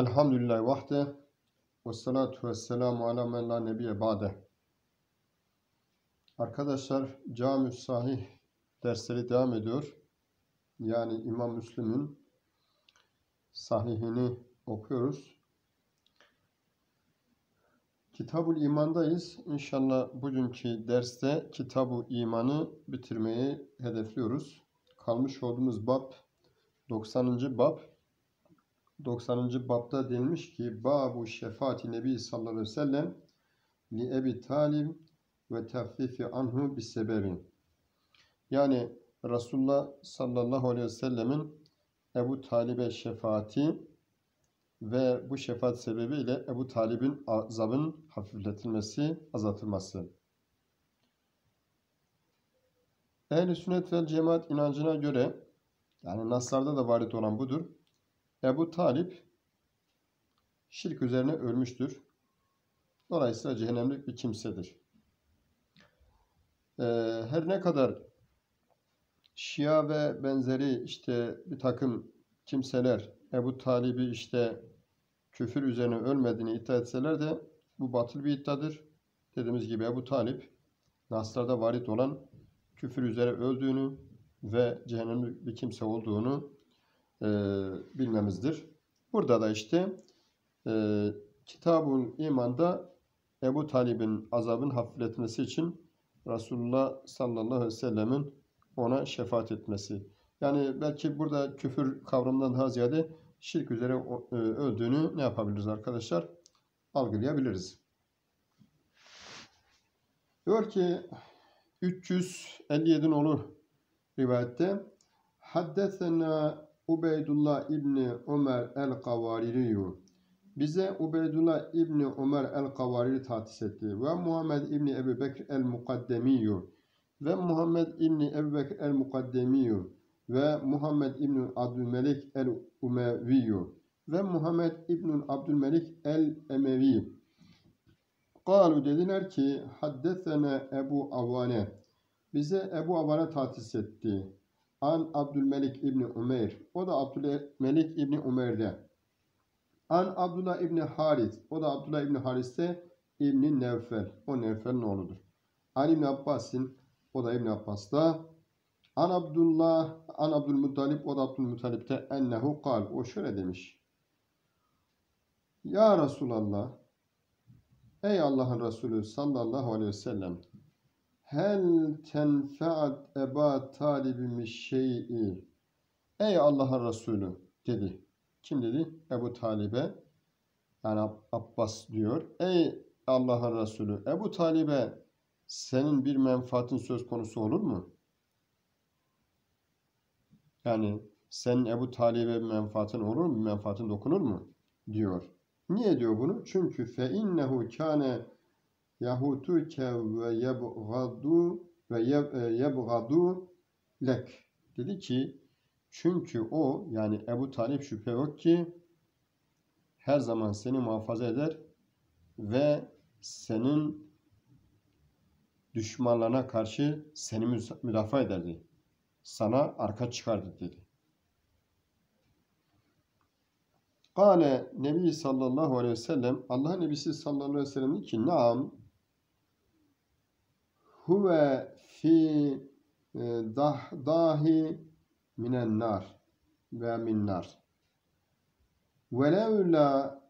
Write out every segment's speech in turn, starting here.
Elhamdülillahi vahde ve salatu ve selamu ala men la nebiye ba'de. Arkadaşlar cami sahih dersleri devam ediyor. Yani İmam Müslim'in sahihini okuyoruz. Kitabul İman'dayız. İnşallah bugünkü derste Kitabı İman'ı bitirmeyi hedefliyoruz. Kalmış olduğumuz bab 90. bab 90. babda denilmiş ki Babu şefaati Nebi sallallahu aleyhi ve sellem li Ebi Talib ve teffifi anhu bis sebebin. Yani Resulullah sallallahu aleyhi ve sellemin Ebu Talib'e şefaati ve bu şefaat sebebiyle Ebu Talib'in azabın hafifletilmesi, azaltılması. Ehl-i sünnet vel cemaat inancına göre yani naslarda da varit olan budur. Ebu Talip şirk üzerine ölmüştür. Dolayısıyla cehennemlik bir kimsedir. Ee, her ne kadar Şia ve benzeri işte bir takım kimseler Ebu Talib'i işte küfür üzerine ölmediğini iddia etseler de bu batıl bir iddiadır. Dediğimiz gibi Ebu Talip Nasr'da varit olan küfür üzere öldüğünü ve cehennemlik bir kimse olduğunu e, bilmemizdir. Burada da işte e, Kitabul İman'da Ebu Talib'in azabın hafifletmesi için Resulullah sallallahu aleyhi ve sellemin ona şefaat etmesi. Yani belki burada küfür kavramından daha ziyade şirk üzere e, öldüğünü ne yapabiliriz arkadaşlar? Algılayabiliriz. Diyor ki 357 olur rivayette Haddesena Ubeydullah İbni Ömer el-Kavaririyu bize Ubeydullah İbni Ömer el-Kavariri tahsis etti. Ve Muhammed İbni Ebu Bekir el-Mukaddemiyu ve Muhammed İbni Ebu Bekir el-Mukaddemiyu ve Muhammed İbni Abdülmelik el-Umeviyu ve Muhammed İbni Abdülmelik el-Emevi. Kalu dediler ki haddesene Ebu Avane bize Ebu Avane tahsis etti. An Abdülmelik İbni Umeyr. O da Abdülmelik İbni Umeyr'de. An Abdullah İbni Haris. O da Abdullah İbni Haris'te İbni Nevfel. O Nevfel'in oğludur. An İbni Abbas'in. O da İbni Abbas'ta. An Abdullah, An Abdülmuttalip, o da Abdülmuttalip'te ennehu kal. O şöyle demiş. Ya Resulallah, ey Allah'ın Resulü sallallahu aleyhi ve sellem, Hel tenfeat eba talibimi şey'i. Ey Allah'ın Resulü dedi. Kim dedi? Ebu Talib'e. Yani Abbas diyor. Ey Allah'ın Resulü Ebu Talib'e senin bir menfaatin söz konusu olur mu? Yani senin Ebu Talib'e menfaatin olur mu? Menfaatin dokunur mu? Diyor. Niye diyor bunu? Çünkü fe innehu kâne yahutuke ve yebgadu ve yebgadu lek. Dedi ki çünkü o yani Ebu Talip şüphe yok ki her zaman seni muhafaza eder ve senin düşmanlarına karşı seni müdafaa ederdi. Sana arka çıkardı dedi. Kale Nebi sallallahu aleyhi ve sellem Allah Nebisi sallallahu aleyhi ve sellem dedi ki Naam huve fi e, dah, dahi minen nar ve min nar. Velevla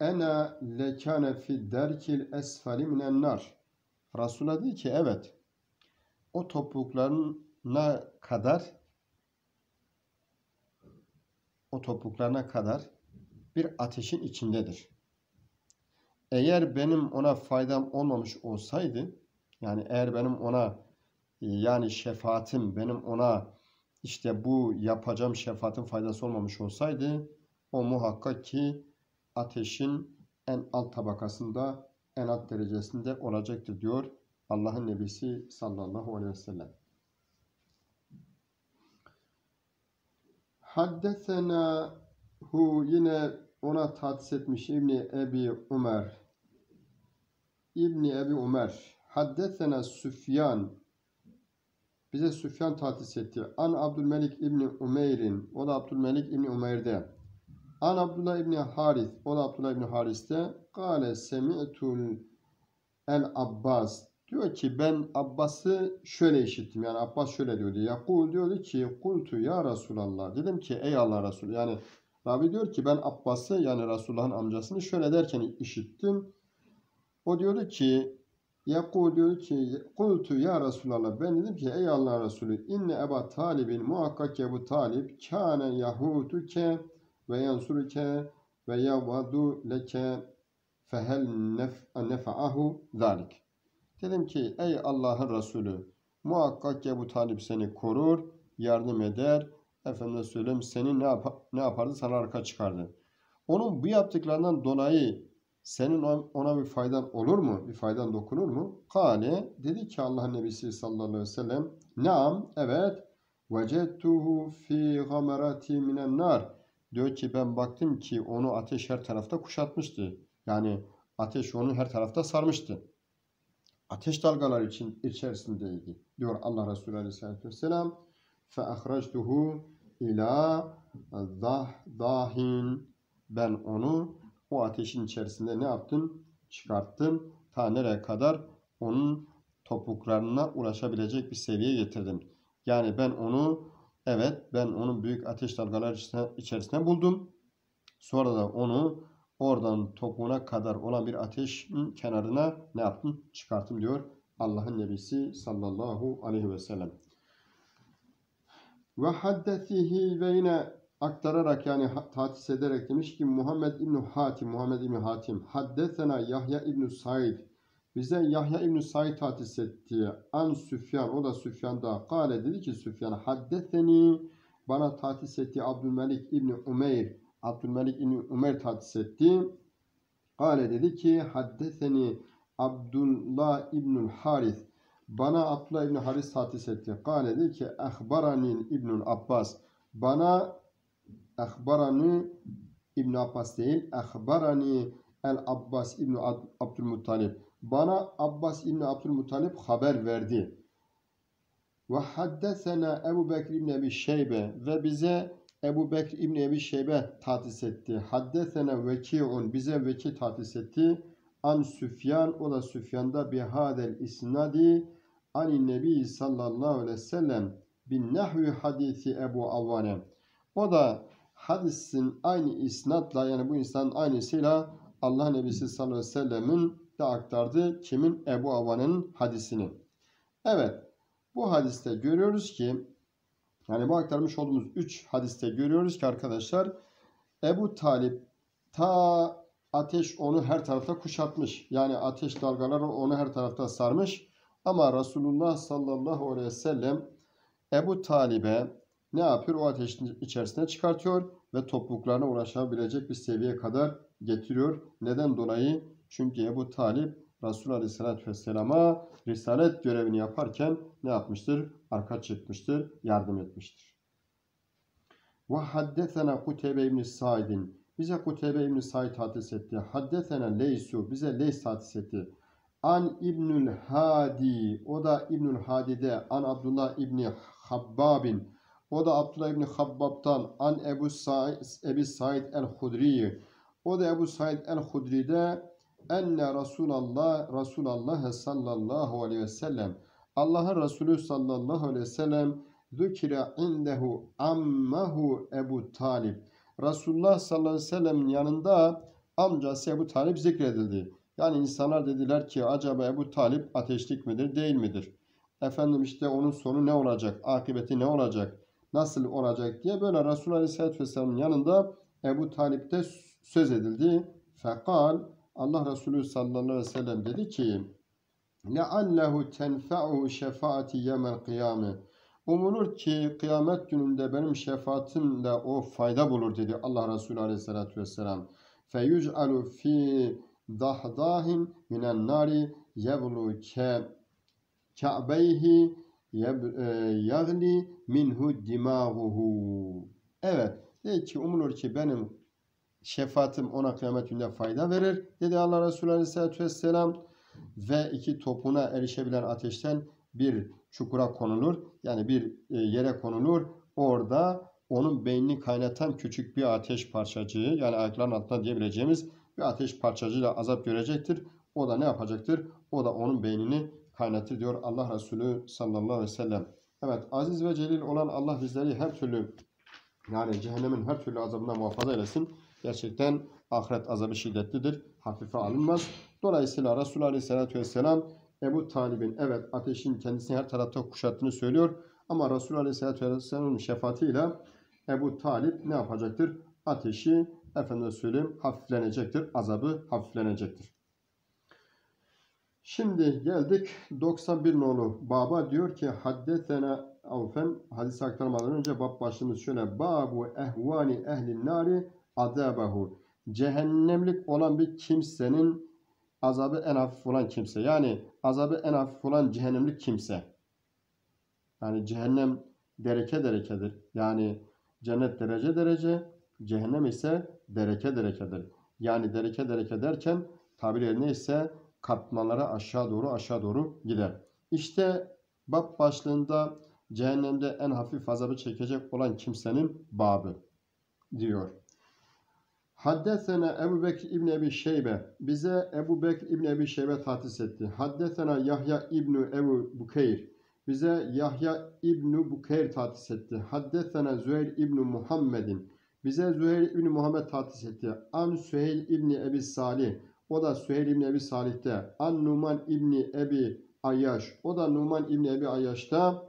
ena lekane fi derkil esfali minen nar. Resulullah dedi ki evet o topuklarına kadar o topuklarına kadar bir ateşin içindedir. Eğer benim ona faydam olmamış olsaydı yani eğer benim ona yani şefaatim benim ona işte bu yapacağım şefaatin faydası olmamış olsaydı o muhakkak ki ateşin en alt tabakasında en alt derecesinde olacaktır diyor Allah'ın Nebisi sallallahu aleyhi ve sellem. Haddesena hu yine ona tahsis etmiş İbni Ebi Umer. İbni Ebi Umer Haddesena Süfyan bize Süfyan tahsis etti. An Abdülmelik İbni Umeyr'in o da Abdülmelik İbni Umeyr'de. An Abdullah İbni Haris, o da Abdullah İbni Haris'te Kale semi'tul el Abbas diyor ki ben Abbas'ı şöyle işittim. Yani Abbas şöyle diyordu. Yakul diyordu ki kultu ya Resulallah. Dedim ki ey Allah Resulü. Yani Rabi diyor ki ben Abbas'ı yani Resulullah'ın amcasını şöyle derken işittim. O diyordu ki Diyor ki kultu ya Resulallah ben dedim ki ey Allah Resulü inne Eba Talib'in muhakkak Ebu Talib kâne yahutuke ve yansuruke ve yavadu leke fehel nef- nefa'ahu zalik. Dedim ki ey Allah'ın Resulü muhakkak Ebu Talib seni korur, yardım eder. Efendime söyleyeyim seni ne, yap ne yapardı? Sana arka çıkardı. Onun bu yaptıklarından dolayı senin ona bir faydan olur mu? Bir faydan dokunur mu? Kale dedi ki Allah'ın Nebisi sallallahu aleyhi ve sellem Naam evet vecettuhu fi gamerati minen nar diyor ki ben baktım ki onu ateş her tarafta kuşatmıştı. Yani ateş onu her tarafta sarmıştı. Ateş dalgalar için içerisindeydi. Diyor Allah Resulü Aleyhisselatü Vesselam. Fe ahrajtuhu ila dahin. Ben onu o ateşin içerisinde ne yaptım? Çıkarttım. Ta nereye kadar? Onun topuklarına ulaşabilecek bir seviyeye getirdim. Yani ben onu evet ben onun büyük ateş dalgalar içerisinde buldum. Sonra da onu oradan topuğuna kadar olan bir ateşin kenarına ne yaptım? Çıkarttım diyor Allah'ın Nebisi sallallahu aleyhi ve sellem. Ve haddesihi ve yine aktararak yani tahsis ederek demiş ki Muhammed İbn Hatim, Muhammed İbn Hatim haddesena Yahya İbn Said bize Yahya İbn Said tahsis etti. An Süfyan, o da Süfyan'da. Kale dedi ki Süfyan haddeseni bana tahsis etti Abdülmelik İbn Umeyr. Abdülmelik İbn Umeyr tahsis etti. Kale dedi ki haddeseni Abdullah İbnül Haris. Bana Abdullah İbn Haris tahsis etti. Kale dedi ki ehbarani İbnül Abbas. Bana ehbarani İbn Abbas değil, ehbarani El Abbas İbn Abdülmuttalib. Bana Abbas İbn Abdülmuttalib haber verdi. Ve haddesena Ebu Bekir İbn Ebi Şeybe ve bize Ebu Bekir İbn Ebi Şeybe tahsis etti. Haddesena Veki'un bize Veki tahsis etti. An Süfyan o da Süfyan'da bihadel isnadi anin nebi sallallahu aleyhi ve sellem bin nahvi hadisi Ebu Avvane. O da hadisin aynı isnatla yani bu insan aynısıyla Allah Nebisi sallallahu aleyhi ve sellemin de aktardı. Kimin? Ebu Avane'nin hadisini. Evet. Bu hadiste görüyoruz ki yani bu aktarmış olduğumuz 3 hadiste görüyoruz ki arkadaşlar Ebu Talip ta ateş onu her tarafta kuşatmış. Yani ateş dalgaları onu her tarafta sarmış. Ama Resulullah sallallahu aleyhi ve sellem Ebu Talib'e ne yapıyor? O ateşin içerisine çıkartıyor ve topluluklarına ulaşabilecek bir seviyeye kadar getiriyor. Neden dolayı? Çünkü Ebu Talip Resul Aleyhisselatü Vesselam'a risalet görevini yaparken ne yapmıştır? Arka çıkmıştır, yardım etmiştir. Ve haddesena Kuteybe İbni Said'in bize Kuteybe İbni Said hadis etti. Haddesena Leysu bize Leys hadis etti. An İbnül Hadi o da İbnül Hadi'de an Abdullah İbni Habbabin o da Abdullah İbni Habbab'tan an Ebu Said, Said el-Hudri o da Ebu Said el-Hudri'de enne Resulallah Resulallah sallallahu aleyhi ve sellem Allah'ın Resulü sallallahu aleyhi ve sellem zükire indehu ammahu Ebu Talib Resulullah sallallahu aleyhi ve sellem'in yanında amcası Ebu Talib zikredildi. Yani insanlar dediler ki acaba Ebu Talip ateşlik midir değil midir? Efendim işte onun sonu ne olacak? Akıbeti ne olacak? Nasıl olacak diye böyle Resulullah Aleyhisselatü Vesselam'ın yanında Ebu Talip'te söz edildi. Fekal Allah Resulü sallallahu aleyhi ve sellem dedi ki لَعَلَّهُ تَنْفَعُهُ şefaati yemel kıyame. Umulur ki kıyamet gününde benim şefaatimle o fayda bulur dedi Allah Resulü aleyhissalatü vesselam. فَيُجْعَلُ fi dahdahin minen nari yevlu ke ka'beyhi yagli minhu dimaguhu. Evet. Dedi ki umulur ki benim şefaatim ona kıyamet gününde fayda verir. Dedi Allah Resulü Aleyhisselatü Vesselam. Ve iki topuna erişebilen ateşten bir çukura konulur. Yani bir yere konulur. Orada onun beynini kaynatan küçük bir ateş parçacığı yani ayakların altında diyebileceğimiz bir ateş parçacığıyla azap görecektir. O da ne yapacaktır? O da onun beynini kaynatır diyor Allah Resulü sallallahu aleyhi ve sellem. Evet aziz ve celil olan Allah bizleri her türlü yani cehennemin her türlü azabından muhafaza eylesin. Gerçekten ahiret azabı şiddetlidir. Hafife alınmaz. Dolayısıyla Resulü Aleyhisselatü Vesselam Ebu Talib'in evet ateşin kendisini her tarafta kuşattığını söylüyor. Ama Resulü Aleyhisselatü Vesselam'ın şefaatiyle Ebu Talip ne yapacaktır? Ateşi efendime söyleyeyim hafiflenecektir. Azabı hafiflenecektir. Şimdi geldik 91 nolu baba diyor ki haddetena avfen hadis aktarmadan önce bab başlığımız şöyle babu ehvani ehlin nari azabahu. Cehennemlik olan bir kimsenin azabı en hafif olan kimse yani azabı en hafif olan cehennemlik kimse. Yani cehennem dereke derekedir. Yani cennet derece derece cehennem ise dereke derekedir. Yani dereke dereke derken tabir yerine ise katmanlara aşağı doğru aşağı doğru gider. İşte bab başlığında cehennemde en hafif azabı çekecek olan kimsenin babı diyor. Haddesena Ebu Bekir İbni Ebi Şeybe. Bize Ebu Bekir İbni Ebi Şeybe tahsis etti. Haddesena Yahya İbni Ebu Bukeyr. Bize Yahya İbni Bukeyr tahsis etti. Haddesena Züheyr İbni Muhammedin. Bize Züheyr İbni Muhammed tahsis etti. An Süheyl İbni Ebi Salih. O da Süheyl İbni Ebi Salih'te. An Numan İbni Ebi Ayyaş. O da Numan İbni Ebi Ayyaş'ta.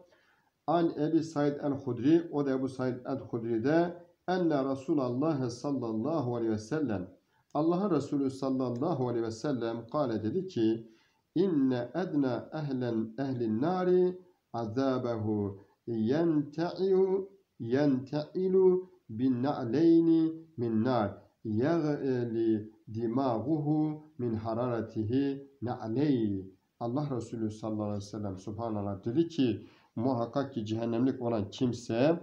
An Ebi Said el-Hudri. O da Ebu Said el-Hudri'de. Enne Resulallah sallallahu aleyhi ve sellem. Allah Resulü sallallahu aleyhi ve sellem kâle dedi ki İnne edna ehlen ehlin nari azabehu yente'ilu yente'ilu bin na'leyni min nar yag'li dimaguhu min hararetihi na'ley. Allah Resulü sallallahu aleyhi ve sellem subhanallah dedi ki muhakkak ki cehennemlik olan kimse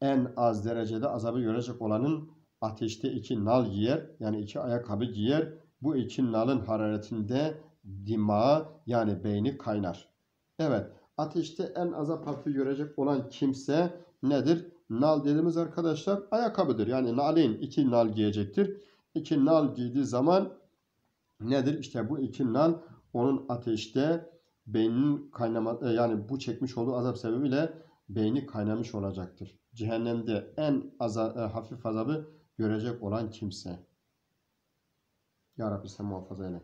en az derecede azabı görecek olanın ateşte iki nal giyer yani iki ayakkabı giyer. Bu iki nalın hararetinde dimağı yani beyni kaynar. Evet ateşte en azap hafifi görecek olan kimse nedir? Nal dediğimiz arkadaşlar ayakkabıdır. Yani naleyn iki nal giyecektir. İki nal giydiği zaman nedir? İşte bu iki nal onun ateşte beyninin kaynama yani bu çekmiş olduğu azap sebebiyle beyni kaynamış olacaktır. Cehennemde en aza, e, hafif azabı görecek olan kimse. Ya Rabbi sen muhafaza eyle.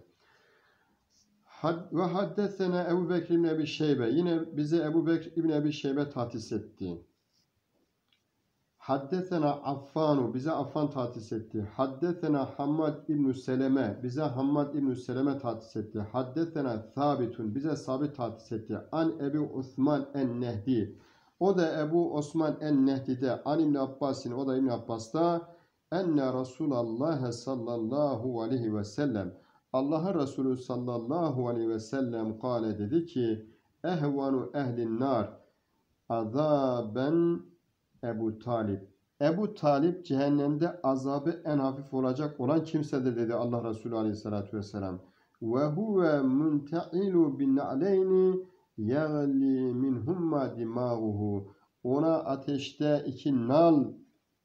Ve haddesene Ebu Bekir İbni Ebi Şeybe. Yine bize Ebu Bekir İbni Ebi Şeybe tahtis etti. Haddesena Affanu. Bize Affan tahtis etti. Haddesena Hammad İbni Seleme. Bize Hammad İbni Seleme tahtis etti. Haddesena Sabitun. Bize Sabit tahtis etti. An Ebu Osman en-Nehdi. O da Ebu Osman en-Nehdi'de. An İbni Abbas'in. O da İbni Abbas'ta. Enne Resulallah sallallahu aleyhi ve sellem. Allah Resulü sallallahu aleyhi ve sellem kâle dedi ki ehvanu ehlin nar azaben Ebu Talib. Ebu Talib cehennemde azabı en hafif olacak olan kimsedir dedi Allah Resulü aleyhissalatü vesselam. Ve huve munte'ilu bin na'leyni yagli minhumma dimağuhu. Ona ateşte iki nal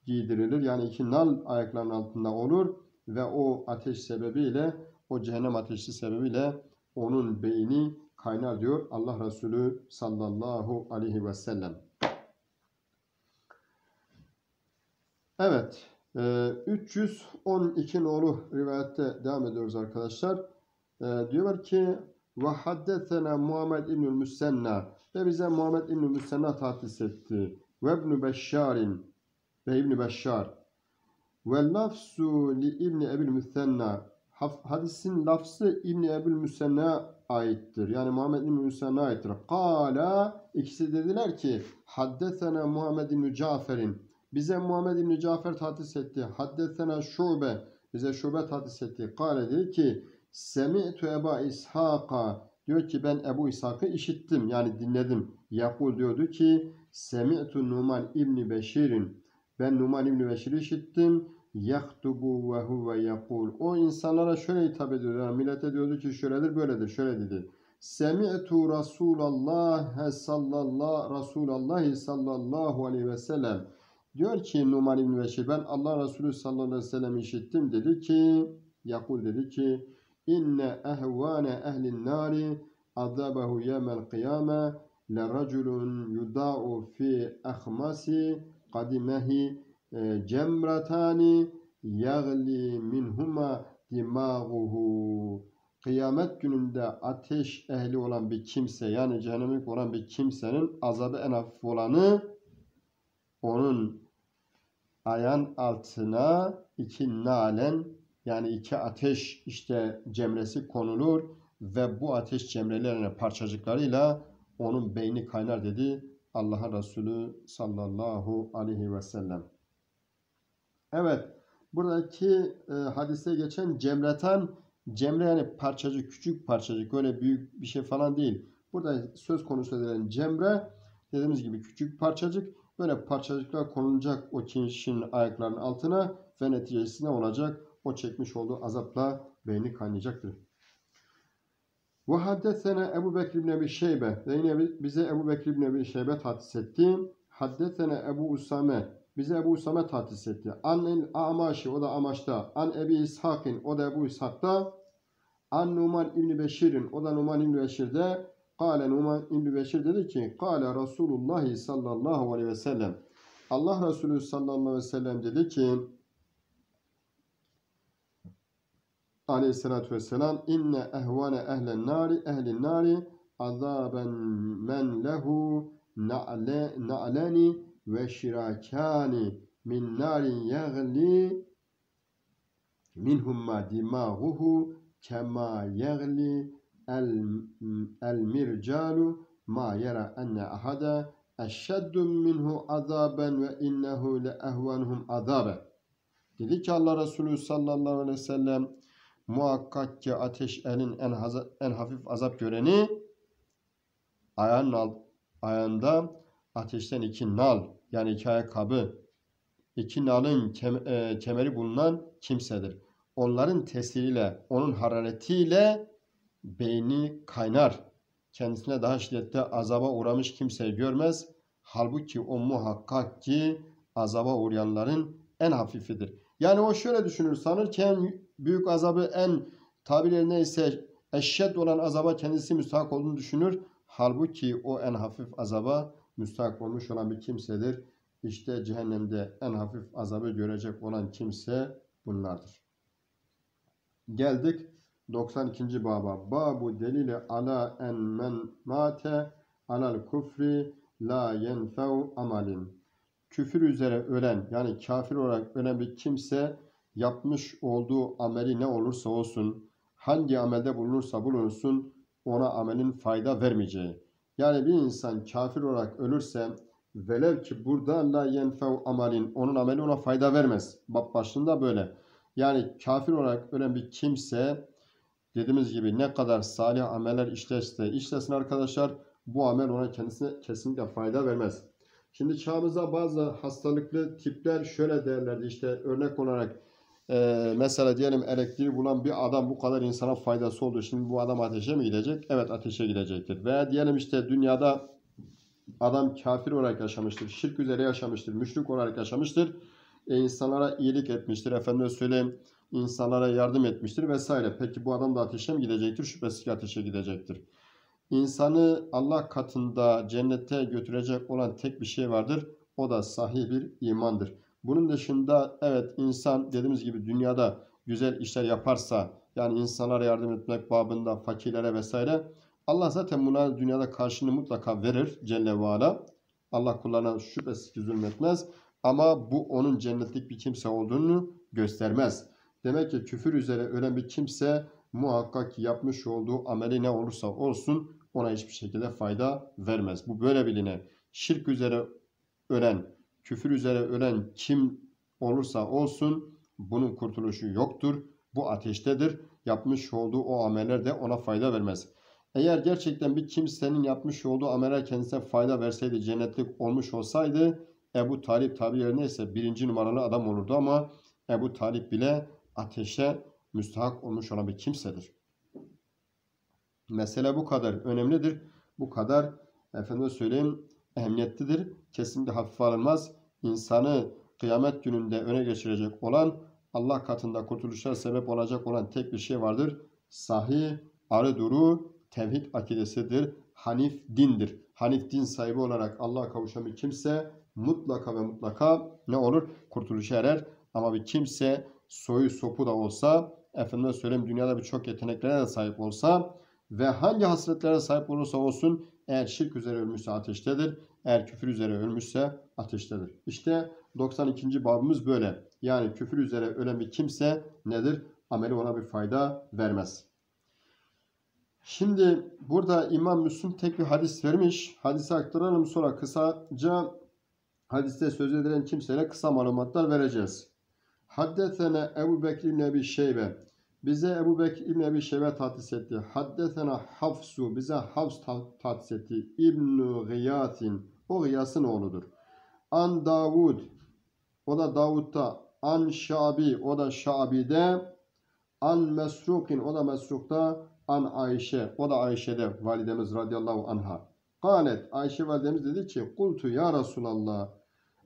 giydirilir. Yani iki nal ayaklarının altında olur ve o ateş sebebiyle o cehennem ateşi sebebiyle onun beyni kaynar diyor Allah Resulü sallallahu aleyhi ve sellem. Evet. 312 e, nolu rivayette devam ediyoruz arkadaşlar. E, diyorlar ki ve haddetena Muhammed İbnül Müsenna ve bize Muhammed İbnül Müsenna tahsis etti. Ve İbnü Beşşarin ve İbni Beşşar. Ve lafzu li İbni Ebil Müsenna. Hadisin lafzı İbni Ebil Müsenna aittir. Yani Muhammed İbni Müsenna aittir. Kala ikisi dediler ki haddesena Muhammed İbni Cafer'in. Bize Muhammed İbni Cafer tahsis etti. Haddesena Şube. Bize Şube tahsis etti. Kale dedi ki Semi'tu Eba İshak'a. Diyor ki ben Ebu İshak'ı işittim. Yani dinledim. Yakul diyordu ki Semi'tu Numan İbni Beşir'in. Ben Numan İbni Beşir'i işittim. Yaktubu ve huve yakul. O insanlara şöyle hitap ediyor. Yani millete diyordu ki şöyledir böyledir şöyle dedi. Semi'tu Resulallah sallallahu Resulallah sallallahu aleyhi ve sellem diyor ki Numan İbn Beşir ben Allah Resulü sallallahu aleyhi ve sellem işittim dedi ki yakul dedi ki inne ehvane ehlin nari azabahu yevmel kıyame leraculun yuda'u fi ahmasi kadimehi e, cemratani yagli minhuma dimaguhu kıyamet gününde ateş ehli olan bir kimse yani cehennemlik olan bir kimsenin azabı en hafif olanı onun ayağın altına iki nalen yani iki ateş işte cemresi konulur ve bu ateş cemrelerine parçacıklarıyla onun beyni kaynar dedi Allah'ın Resulü sallallahu aleyhi ve sellem. Evet buradaki e, hadise geçen cemreten cemre yani parçacık küçük parçacık öyle büyük bir şey falan değil. Burada söz konusu edilen cemre dediğimiz gibi küçük parçacık böyle parçacıklar konulacak o kişinin ayaklarının altına ve neticesinde olacak o çekmiş olduğu azapla beyni kaynayacaktır. Ve haddesene Ebu Bekir ibn Ebi Şeybe ve yine bize Ebu Bekir ibn Ebi Şeybe hadis etti. Haddesene Ebu Usame bize Ebu Usame hadis etti. An el Amaşi o da Amaş'ta. An Ebi İshak'in o da Ebu İshak'ta. An Numan İbni Beşir'in o da Numan İbni Beşir'de. Kale Numan İbni Beşir dedi ki Kale Resulullah sallallahu aleyhi ve sellem. Allah Resulü sallallahu aleyhi ve sellem dedi ki aleyhissalatü vesselam inne ehvane ehlen nari ehlin nari azaben men lehu na'le, na'leni ve şirakani min narin yagli minhumma dimaguhu kema yagli el, el mircalu ma yara enne ahada eşşeddu minhu azaben ve innehu le ehvanuhum azabe. Dedi ki Allah Resulü sallallahu aleyhi ve sellem muhakkak ki ateş elin en, haza, en hafif azap göreni ayağının alt, ayağında ateşten iki nal yani iki ayakkabı iki nalın kem, e, kemeri bulunan kimsedir. Onların tesiriyle, onun hararetiyle beyni kaynar. Kendisine daha şiddetli azaba uğramış kimseyi görmez. Halbuki o muhakkak ki azaba uğrayanların en hafifidir. Yani o şöyle düşünür sanırken büyük azabı en tabirleri neyse eşşed olan azaba kendisi müstahak olduğunu düşünür. Halbuki o en hafif azaba müstahak olmuş olan bir kimsedir. İşte cehennemde en hafif azabı görecek olan kimse bunlardır. Geldik 92. baba. Babu delili ala en men mate alal kufri la yenfev amalin. Küfür üzere ölen yani kafir olarak ölen bir kimse yapmış olduğu ameli ne olursa olsun, hangi amelde bulunursa bulunsun ona amelin fayda vermeyeceği. Yani bir insan kafir olarak ölürse velev ki burada la yenfev amalin onun ameli ona fayda vermez. Bak başında böyle. Yani kafir olarak ölen bir kimse dediğimiz gibi ne kadar salih ameller işlerse işlesin arkadaşlar bu amel ona kendisine kesinlikle fayda vermez. Şimdi çağımızda bazı hastalıklı tipler şöyle derlerdi işte örnek olarak e, mesela diyelim elektriği bulan bir adam bu kadar insana faydası oldu. Şimdi bu adam ateşe mi gidecek? Evet ateşe gidecektir. Veya diyelim işte dünyada adam kafir olarak yaşamıştır. Şirk üzere yaşamıştır. Müşrik olarak yaşamıştır. E, insanlara iyilik etmiştir. Efendime söyleyeyim insanlara yardım etmiştir vesaire. Peki bu adam da ateşe mi gidecektir? Şüphesiz ki ateşe gidecektir. İnsanı Allah katında cennete götürecek olan tek bir şey vardır. O da sahih bir imandır. Bunun dışında evet insan dediğimiz gibi dünyada güzel işler yaparsa yani insanlara yardım etmek babında fakirlere vesaire Allah zaten buna dünyada karşını mutlaka verir Celle ve Ala. Allah kullarına şüphesiz ki zulmetmez. Ama bu onun cennetlik bir kimse olduğunu göstermez. Demek ki küfür üzere ölen bir kimse muhakkak yapmış olduğu ameli ne olursa olsun ona hiçbir şekilde fayda vermez. Bu böyle biline. Şirk üzere ölen, küfür üzere ölen kim olursa olsun bunun kurtuluşu yoktur. Bu ateştedir. Yapmış olduğu o ameller de ona fayda vermez. Eğer gerçekten bir kimsenin yapmış olduğu ameller kendisine fayda verseydi, cennetlik olmuş olsaydı Ebu Talip tabirleri ise birinci numaralı adam olurdu ama Ebu Talip bile ateşe müstahak olmuş olan bir kimsedir. Mesele bu kadar önemlidir. Bu kadar efendim söyleyeyim ehemmiyetlidir. Kesinlikle hafife alınmaz. İnsanı kıyamet gününde öne geçirecek olan Allah katında kurtuluşa sebep olacak olan tek bir şey vardır. Sahih, arı duru, tevhid akidesidir. Hanif dindir. Hanif din sahibi olarak Allah'a kavuşan bir kimse mutlaka ve mutlaka ne olur? Kurtuluşa erer. Ama bir kimse soyu sopu da olsa, efendime söyleyeyim dünyada birçok yeteneklere de sahip olsa ve hangi hasretlere sahip olursa olsun eğer şirk üzere ölmüşse ateştedir. Eğer küfür üzere ölmüşse ateştedir. İşte 92. babımız böyle. Yani küfür üzere ölen bir kimse nedir? Ameli ona bir fayda vermez. Şimdi burada İmam Müslim tek bir hadis vermiş. Hadisi aktaralım sonra kısaca hadiste söz edilen kimseye kısa malumatlar vereceğiz. Haddesene Ebu Bekir İbni Ebi Şeybe. Bize Ebu Bekir İbni Ebi Şeybe tahsis etti. Haddesena Hafsu. Bize Hafs tahsis etti. İbn-i Gıyasin. O Gıyas'ın oğludur. An Davud. O da Davud'da. An Şabi. O da Şabi'de. An Mesrukin. O da Mesruk'ta. An Ayşe. O da Ayşe'de. Validemiz radıyallahu anha. Kalet. Ayşe validemiz dedi ki. Kultu ya Resulallah.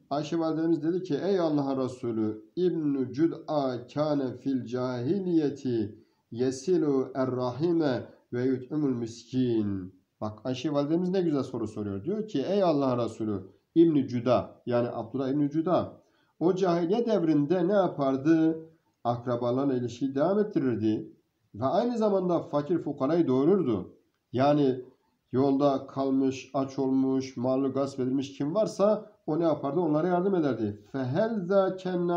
Ayşe validemiz dedi ki ey Allah'ın Resulü İbn Cud'a kâne fil cahiliyeti yesilu errahime ve yut'umul miskin. Bak Ayşe validemiz ne güzel soru soruyor. Diyor ki ey Allah'ın Resulü İbn Cuda yani Abdullah İbn Cuda o cahiliye devrinde ne yapardı? Akrabalarla ilişkiyi devam ettirirdi. Ve aynı zamanda fakir fukarayı doğururdu. Yani yolda kalmış, aç olmuş, malı gasp edilmiş kim varsa o ne yapardı? Onlara yardım ederdi. Zâke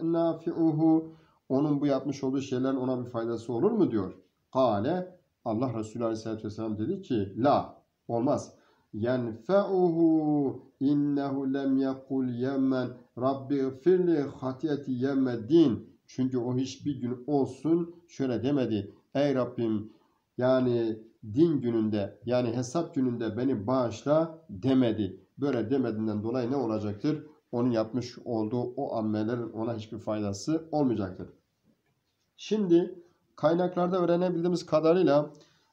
nafi'uhu onun bu yapmış olduğu şeylerin ona bir faydası olur mu diyor. Kale Allah Resulü Aleyhisselatü Vesselam dedi ki la olmaz. Yenfe'uhu innehu lem yekul yemen Rabbi firli hatiyeti yemeddin. Çünkü o hiçbir gün olsun şöyle demedi. Ey Rabbim yani din gününde yani hesap gününde beni bağışla demedi. Böyle demediğinden dolayı ne olacaktır? Onun yapmış olduğu o amellerin ona hiçbir faydası olmayacaktır. Şimdi kaynaklarda öğrenebildiğimiz kadarıyla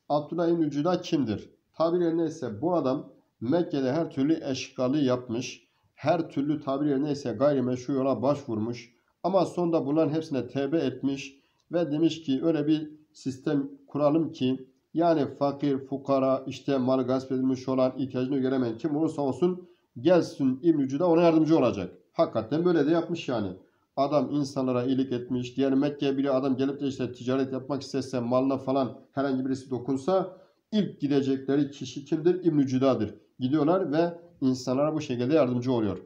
Abdullah İbn Cüda kimdir? Tabir yerine ise bu adam Mekke'de her türlü eşkali yapmış, her türlü tabir yerine ise gayrimeşru yola başvurmuş ama sonunda bunların hepsine tevbe etmiş ve demiş ki öyle bir sistem kuralım ki yani fakir, fukara, işte mal gasp edilmiş olan, ihtiyacını göremeyen kim olursa olsun gelsin İbn-i ona yardımcı olacak. Hakikaten böyle de yapmış yani. Adam insanlara iyilik etmiş. Diğer Mekke'ye biri adam gelip de işte ticaret yapmak istese malına falan herhangi birisi dokunsa ilk gidecekleri kişi kimdir? İbn-i Gidiyorlar ve insanlara bu şekilde yardımcı oluyor.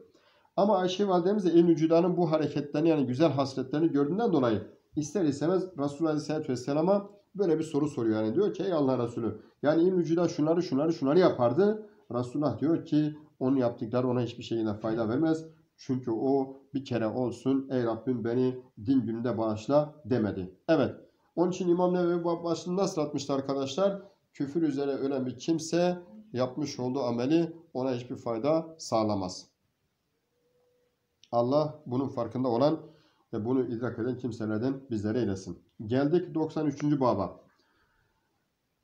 Ama Ayşe validemiz de İbn-i bu hareketlerini yani güzel hasletlerini gördüğünden dolayı ister istemez Resulullah Aleyhisselatü Vesselam'a böyle bir soru soruyor. Yani diyor ki ey Allah Resulü yani İbn-i şunları şunları şunları yapardı. Resulullah diyor ki onun yaptıkları ona hiçbir şeyine fayda vermez. Çünkü o bir kere olsun ey Rabbim beni din gününde bağışla demedi. Evet. Onun için İmam Nevevi başını nasıl atmıştı arkadaşlar? Küfür üzere ölen bir kimse yapmış olduğu ameli ona hiçbir fayda sağlamaz. Allah bunun farkında olan ve bunu idrak eden kimselerden bizlere eylesin. Geldik 93. baba.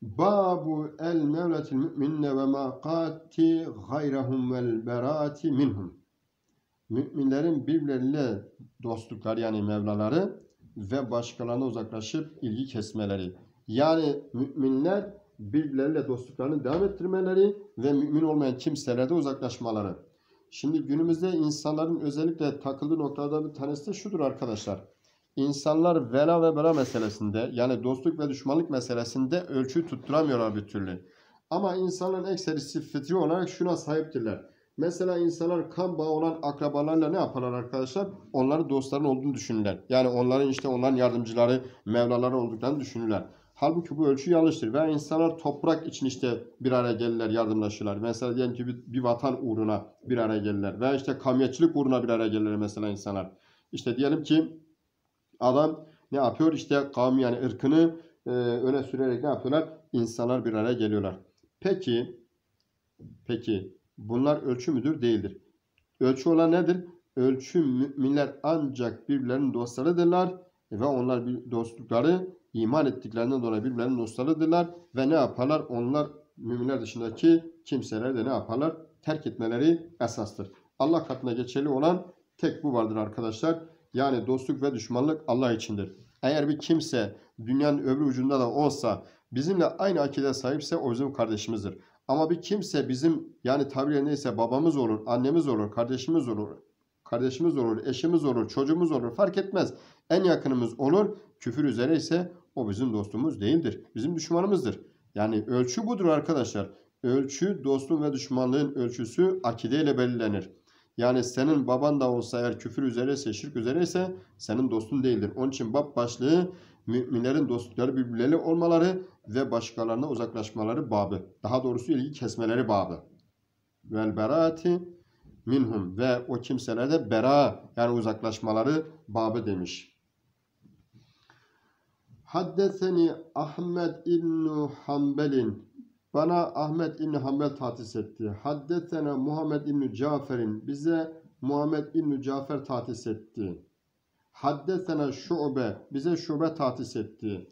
Babu el mevletil müminne ve maqati gayrahum vel berati minhum. Müminlerin birbirleriyle dostlukları yani mevlaları ve başkalarına uzaklaşıp ilgi kesmeleri. Yani müminler birbirleriyle dostluklarını devam ettirmeleri ve mümin olmayan kimselerde uzaklaşmaları. Şimdi günümüzde insanların özellikle takıldığı noktalardan bir tanesi de şudur arkadaşlar. İnsanlar vela ve bera meselesinde yani dostluk ve düşmanlık meselesinde ölçü tutturamıyorlar bir türlü. Ama insanların ekserisi fitri olarak şuna sahiptirler. Mesela insanlar kan bağı olan akrabalarla ne yaparlar arkadaşlar? Onları dostların olduğunu düşünürler. Yani onların işte onların yardımcıları, mevlaları olduklarını düşünürler. Halbuki bu ölçü yanlıştır. Ve insanlar toprak için işte bir araya gelirler, yardımlaşırlar. Mesela diyelim ki bir, bir vatan uğruna bir araya gelirler. Veya işte kamyetçilik uğruna bir araya gelirler mesela insanlar. İşte diyelim ki adam ne yapıyor? İşte kavmi yani ırkını e, öne sürerek ne yapıyorlar? İnsanlar bir araya geliyorlar. Peki, peki bunlar ölçü müdür? Değildir. Ölçü olan nedir? Ölçü müminler ancak birbirlerinin dostlarıdırlar ve onlar bir dostlukları iman ettiklerinden dolayı birbirlerinin dostlarıdırlar ve ne yaparlar? Onlar müminler dışındaki kimseler de ne yaparlar? Terk etmeleri esastır. Allah katına geçerli olan tek bu vardır arkadaşlar. Yani dostluk ve düşmanlık Allah içindir. Eğer bir kimse dünyanın öbür ucunda da olsa bizimle aynı akide sahipse o bizim kardeşimizdir. Ama bir kimse bizim yani tabiriyle neyse babamız olur, annemiz olur, kardeşimiz olur, kardeşimiz olur, eşimiz olur, çocuğumuz olur fark etmez. En yakınımız olur. Küfür üzere ise o bizim dostumuz değildir. Bizim düşmanımızdır. Yani ölçü budur arkadaşlar. Ölçü dostluğun ve düşmanlığın ölçüsü akideyle belirlenir. Yani senin baban da olsa eğer küfür üzereyse, şirk üzereyse senin dostun değildir. Onun için bab başlığı müminlerin dostlukları birbirleriyle olmaları ve başkalarına uzaklaşmaları babı. Daha doğrusu ilgi kesmeleri babı. Vel beraati minhum ve o kimselerde bera yani uzaklaşmaları babı demiş. Haddeseni Ahmed İbn Hanbel'in bana Ahmet İbn Hanbel tahsis etti. Haddesene Muhammed İbn Cafer'in bize Muhammed İbn Cafer tahsis etti. Haddesene Şube bize Şube tahsis etti.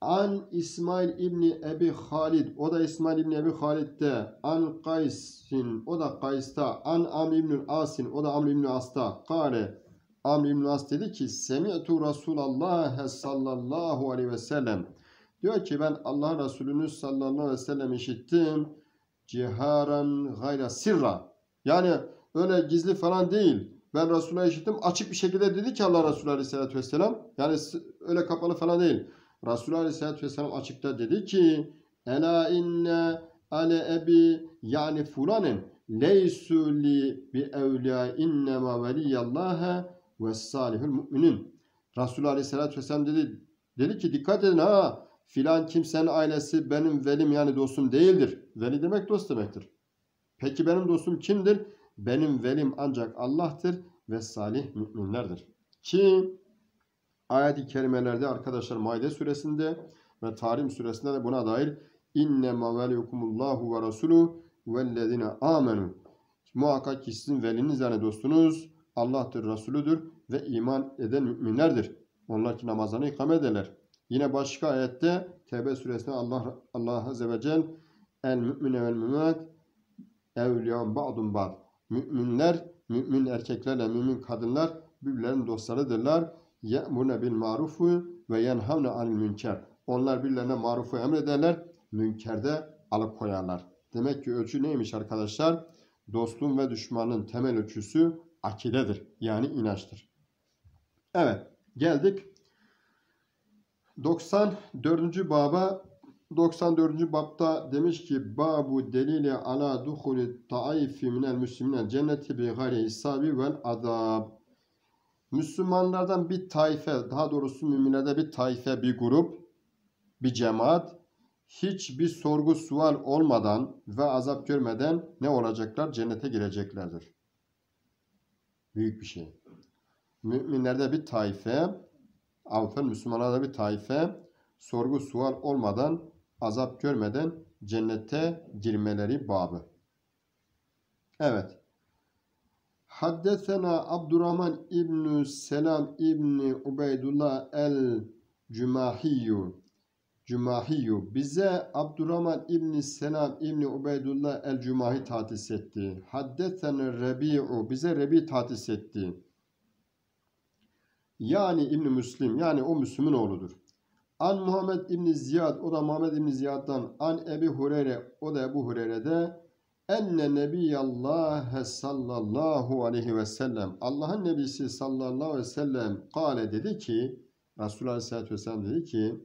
An İsmail İbni Ebi Halid o da İsmail İbni Ebi Halid'de An Kays'in o da Kays'ta An Amr İbni As'in o da Amr İbni As'ta Kale Amr İbni As dedi ki Semi'tu Resulallah sallallahu aleyhi ve sellem diyor ki ben Allah Resulü'nü sallallahu aleyhi ve sellem işittim. Ciharan gayra sirra. Yani öyle gizli falan değil. Ben Resul'a işittim. Açık bir şekilde dedi ki Allah Resulü aleyhissalatü vesselam. Yani öyle kapalı falan değil. Resulullah Aleyhisselatü Vesselam açıkta dedi ki Ela inne ale ebi. Yani fulanen leysu li bi evliya innema veliyallâhe ve salihul müminin. Resulullah Aleyhisselatü Vesselam dedi, dedi ki dikkat edin ha filan kimsenin ailesi benim velim yani dostum değildir. Veli demek dost demektir. Peki benim dostum kimdir? Benim velim ancak Allah'tır ve salih müminlerdir. Ki ayet-i kerimelerde arkadaşlar Maide suresinde ve Tarim suresinde de buna dair inne veliyukumullahu ve rasulu vellezine amenu muhakkak ki sizin veliniz yani dostunuz Allah'tır, Resulüdür ve iman eden müminlerdir. Onlar ki namazlarını ikame ederler. Yine başka ayette Tevbe suresinde Allah Allah azze ve celle el mümine vel müminat evliyan ba'dun ba'd. Müminler, mümin erkeklerle mümin kadınlar birbirlerinin dostlarıdırlar ye'murne bil marufu ve yenhavne anil münker. Onlar birilerine marufu emrederler, münkerde alıkoyarlar. Demek ki ölçü neymiş arkadaşlar? Dostluğun ve düşmanın temel ölçüsü akidedir. Yani inançtır. Evet geldik 94. baba 94. babda demiş ki babu delili ala duhuli taifi minel müslimine cenneti bi gayri hisabi vel adab. Müslümanlardan bir taife, daha doğrusu müminlerde bir taife, bir grup, bir cemaat hiçbir sorgu sual olmadan ve azap görmeden ne olacaklar? Cennete gireceklerdir. Büyük bir şey. Müminlerde bir taife, afen Müslümanlarda bir taife sorgu sual olmadan, azap görmeden cennete girmeleri babı. Evet. Haddesena Abdurrahman İbn Selam İbn Ubeydullah el Cümahiyyu Cümahiyyu bize Abdurrahman İbn Selam İbn Ubeydullah el Cümahi tahsis etti. Haddesena Rebi'u bize Rebi tahsis etti. Yani İbn Müslim yani o Müslüm'ün oğludur. An Muhammed İbn Ziyad o da Muhammed İbn Ziyad'dan. An Ebi Hureyre o da Ebu Hureyre'de enne nebiyallâhe sallallahu aleyhi ve sellem. Allah'ın nebisi sallallahu aleyhi ve sellem kâle dedi ki Resulullah aleyhissalatü vesselam dedi ki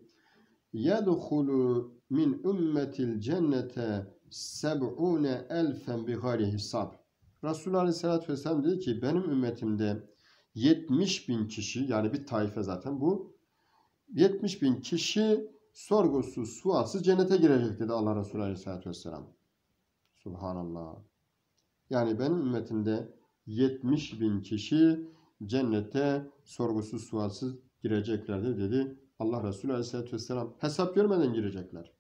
yedhulu min ümmetil cennete seb'une elfen bi gayri hisab. Resulullah aleyhissalatü vesselam dedi ki benim ümmetimde 70 bin kişi yani bir taife zaten bu 70 bin kişi sorgusuz sualsız cennete girecek dedi Allah Resulü aleyhissalatü vesselam. Subhanallah. Yani benim ümmetimde 70 bin kişi cennete sorgusuz sualsız gireceklerdir dedi Allah Resulü Aleyhisselatü Vesselam. Hesap görmeden girecekler.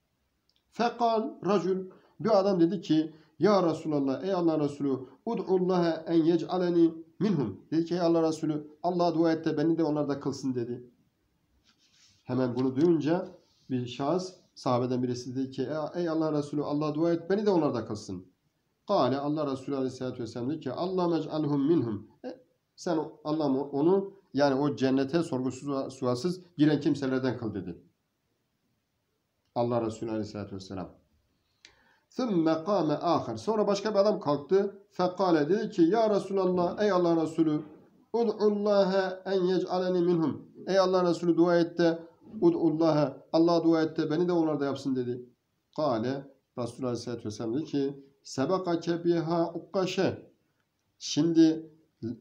Fekal racul bir adam dedi ki Ya Resulallah ey Allah Resulü ud'ullaha en yec'aleni minhum. Dedi ki Allah Resulü Allah dua et de beni de onlarda kılsın dedi. Hemen bunu duyunca bir şahıs sahabeden birisi dedi ki ey Allah Resulü Allah dua et beni de onlarda kılsın. Kale Allah Resulü Aleyhisselatü Vesselam dedi ki Allah mec'alhum minhum. E, sen Allah onu yani o cennete sorgusuz sualsiz giren kimselerden kıl dedi. Allah Resulü Aleyhisselatü Vesselam. ثُمَّ قَامَ آخر. Sonra başka bir adam kalktı. Fekale dedi ki Ya Resulallah ey Allah Resulü Ud'ullaha en yec'aleni minhum. Ey Allah Resulü dua et de Ud'ullaha Allah dua et de beni de onlarda yapsın dedi. Kale Resulullah Aleyhisselatü Vesselam dedi ki Sebekake biha ukkaşe. Şimdi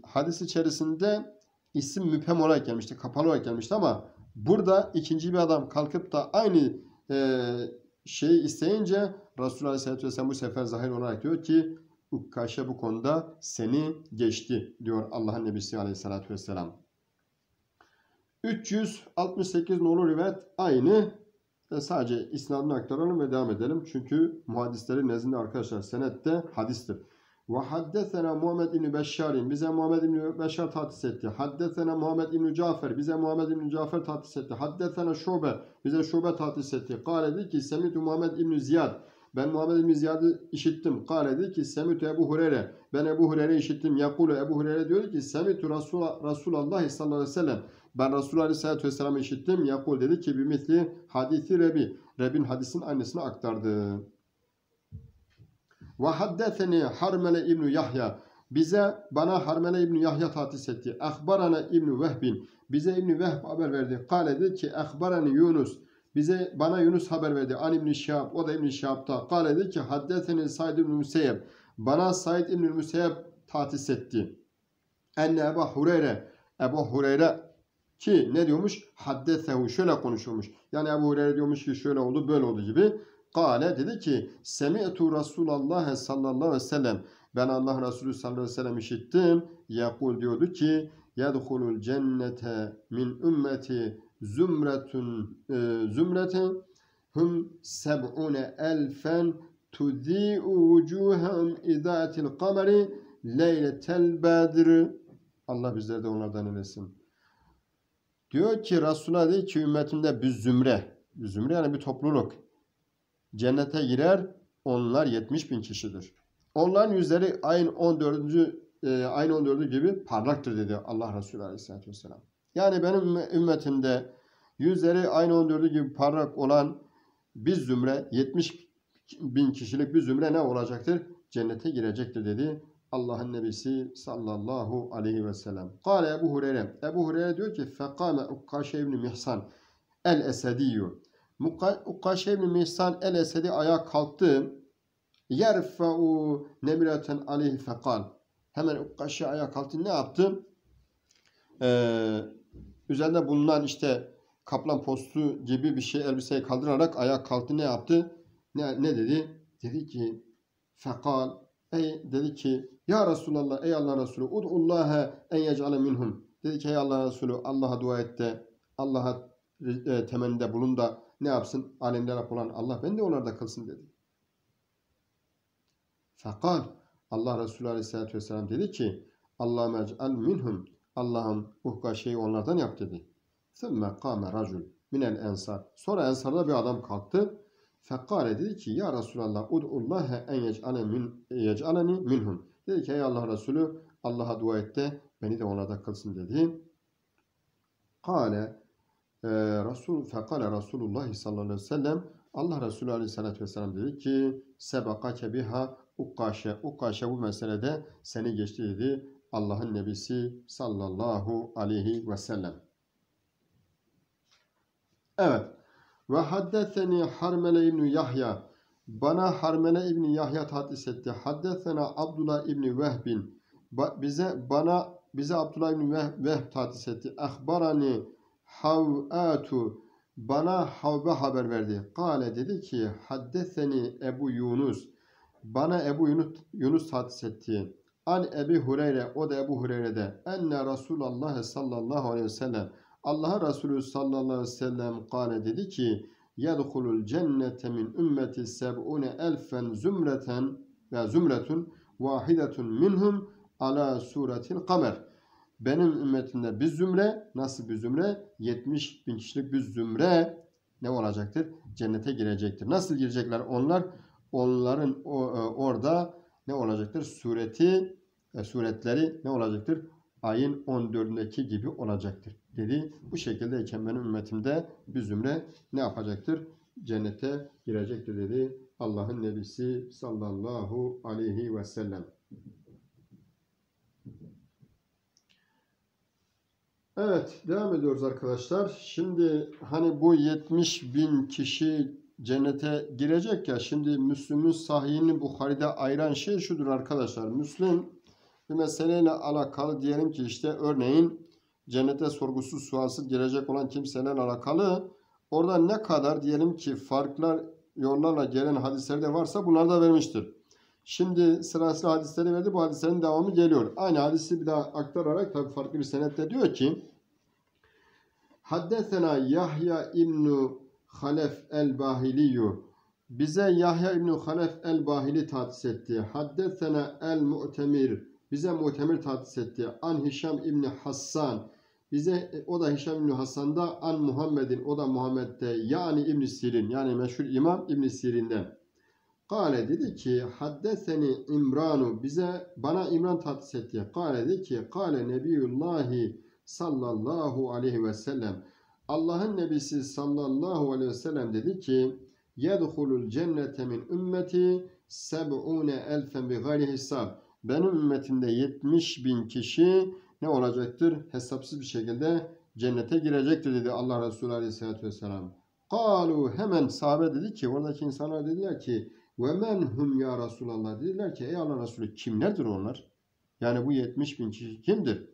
hadis içerisinde isim müphem olarak gelmişti, kapalı olarak gelmişti ama burada ikinci bir adam kalkıp da aynı e, şeyi isteyince Resulullah Aleyhisselatü Vesselam bu sefer zahir olarak diyor ki Ukkaşe bu konuda seni geçti diyor Allah'ın Nebisi Aleyhisselatü Vesselam. 368 nolu rivayet aynı. E sadece isnadını aktaralım ve devam edelim. Çünkü muhaddislerin nezdinde arkadaşlar senette hadistir. Ve haddesena Muhammed İbni Beşşar'in bize Muhammed İbni Beşşar tahsis etti. Haddesena Muhammed İbni Cafer bize Muhammed İbni Cafer tahsis etti. Haddesena Şube bize Şube tahsis etti. Kale dedi ki Semitu Muhammed İbni Ziyad ben Muhammed İbni Ziyad'ı işittim. Kale dedi ki Semitu Ebu Hureyre ben Ebu Hureyre işittim. Yakulu Ebu Hureyre diyor ki Semitu Resul, Resulullah sallallahu aleyhi ve sellem ben Resulullah Aleyhisselatü Vesselam'ı işittim. Yakul dedi ki bir misli hadisi Rebi. Reb'in hadisin annesine aktardı. Ve haddetheni Harmele İbni Yahya. Bize bana Harmele İbni Yahya tahsis etti. Akbarana İbni Vehbin. Bize İbni Vehb haber verdi. Kale dedi ki Akbarani Yunus. Bize bana Yunus haber verdi. An İbni Şihab. O da İbni Şihab'ta. Kale dedi ki haddetheni Said İbni Müseyyeb. Bana Said İbni Müseyyeb tahsis etti. Enne Ebu Hureyre. Ebu Hureyre ki ne diyormuş? Haddesehu şöyle konuşuyormuş. Yani Ebu Hureyre diyormuş ki şöyle oldu böyle oldu gibi. Kale dedi ki Semi'tu Resulallah sallallahu aleyhi ve sellem ben Allah Resulü sallallahu aleyhi ve sellem işittim. Yakul diyordu ki yedhulul cennete min ümmeti zümretun e, zümretin hum seb'une elfen tudî'u vucuhum idâetil kameri leyletel bedri Allah bizleri de onlardan eylesin. Diyor ki Resulullah diyor ki ümmetimde bir zümre, bir zümre yani bir topluluk cennete girer. Onlar 70 bin kişidir. Onların yüzleri ayın 14. E, ayın 14'ü gibi parlaktır dedi Allah Resulü Aleyhisselatü Vesselam. Yani benim ümmetimde yüzleri ayın 14'ü gibi parlak olan bir zümre 70 bin kişilik bir zümre ne olacaktır? Cennete girecektir dedi Allah'ın Nebisi sallallahu aleyhi ve sellem. Kale Ebu Hureyre. Ebu Hureyre diyor ki Fekame Ukkaşe ibn Mihsan el Esediyyü. Ukkaşe ibn Mihsan el Esedi ayağa kalktı. Yerfe'u nemireten aleyhi fekal. Hemen Ukkaşe ayağa kalktı. Ne yaptı? Ee, üzerinde bulunan işte kaplan postu gibi bir şey elbiseyi kaldırarak ayağa kalktı. Ne yaptı? Ne, ne dedi? Dedi ki fekal Ey dedi ki ya Resulallah ey Allah Resulü ud'ullaha en yec'ale minhum. Dedi ki ey Allah Resulü Allah'a dua et de Allah'a e, temennide bulun da ne yapsın? Alemlere olan Allah ben de onlarda kılsın dedi. Fakal Allah Resulü Aleyhisselatü Vesselam dedi ki Allah mec'al minhum Allah'ım uhka şeyi onlardan yap dedi. Thumma kâme racul minel ensar. Sonra ensarda bir adam kalktı. Fekkale dedi ki ya Resulallah ud'ullaha en yec'aleni minhum. Dedi ki ey Allah Resulü Allah'a dua et de beni de onlarda kılsın dedi. Kale e, Resul fekale Resulullah sallallahu aleyhi ve sellem Allah Resulü aleyhissalatü vesselam dedi ki sebakake biha ukkaşe. Ukkaşe bu meselede seni geçti dedi Allah'ın nebisi sallallahu aleyhi ve sellem. Evet. Ve haddeseni Harmele İbni Yahya. Bana Harmele İbni Yahya hadis etti. Haddesena Abdullah İbni Vehbin. Ba bize bana bize Abdullah İbni Vehb, Vehb hadis etti. Ahbarani hav'atu. Bana Havbe haber verdi. Kale dedi ki haddeseni Ebu Yunus. Bana Ebu Yunus, Yunus hadis etti. An Ebi Hureyre, o da Ebu Hureyre'de. Enne Resulallah sallallahu aleyhi ve sellem. Allah Resulü sallallahu aleyhi ve sellem kâle dedi ki yedhulul cennete min ümmeti seb'une elfen zümreten ve zümretun vahidetun minhum ala suretil kamer. benim ümmetimde bir zümre nasıl bir zümre? 70 bin kişilik bir zümre ne olacaktır? Cennete girecektir. Nasıl girecekler onlar? Onların e, orada ne olacaktır? Sureti suretleri ne olacaktır? Ayın 14'ündeki gibi olacaktır dedi. Bu şekildeyken benim ümmetimde bir zümre ne yapacaktır? Cennete girecektir dedi Allah'ın Nebisi sallallahu aleyhi ve sellem. Evet, devam ediyoruz arkadaşlar. Şimdi hani bu 70 bin kişi cennete girecek ya. Şimdi Müslüm'ün sahihini Bukhari'de ayıran şey şudur arkadaşlar. Müslüm bir meseleyle alakalı diyelim ki işte örneğin cennete sorgusuz sualsız girecek olan kimselerle alakalı orada ne kadar diyelim ki farklar yollarla gelen hadisleri de varsa bunları da vermiştir. Şimdi sırasıyla hadisleri verdi. Bu hadislerin devamı geliyor. Aynı hadisi bir daha aktararak tabi farklı bir senette diyor ki Haddesena Yahya İbnu Halef el-Bahiliyu bize Yahya İbni Halef el-Bahili tahsis etti. Haddesena el-Mu'temir bize Mu'temir tahsis etti. An Hişam İbni Hassan bize o da Hişam İbni Hasan'da an Muhammed'in o da Muhammed'de yani İbn Sirin yani meşhur İmam İbn Sirin'den. Kale dedi ki haddeseni İmranu bize bana İmran tahsis etti. Kale dedi ki kale Nebiyullahi sallallahu aleyhi ve sellem Allah'ın nebisi sallallahu aleyhi ve sellem dedi ki yedhulul cennete min ümmeti seb'une elfen bi gayri hesab benim ümmetimde 70 bin kişi ne olacaktır? Hesapsız bir şekilde cennete girecektir dedi Allah Resulü Aleyhisselatü Vesselam. Kalu hemen sahabe dedi ki oradaki insanlar dediler ki ve men hum ya Resulallah dediler ki ey Allah Resulü kimlerdir onlar? Yani bu 70 bin kişi kimdir?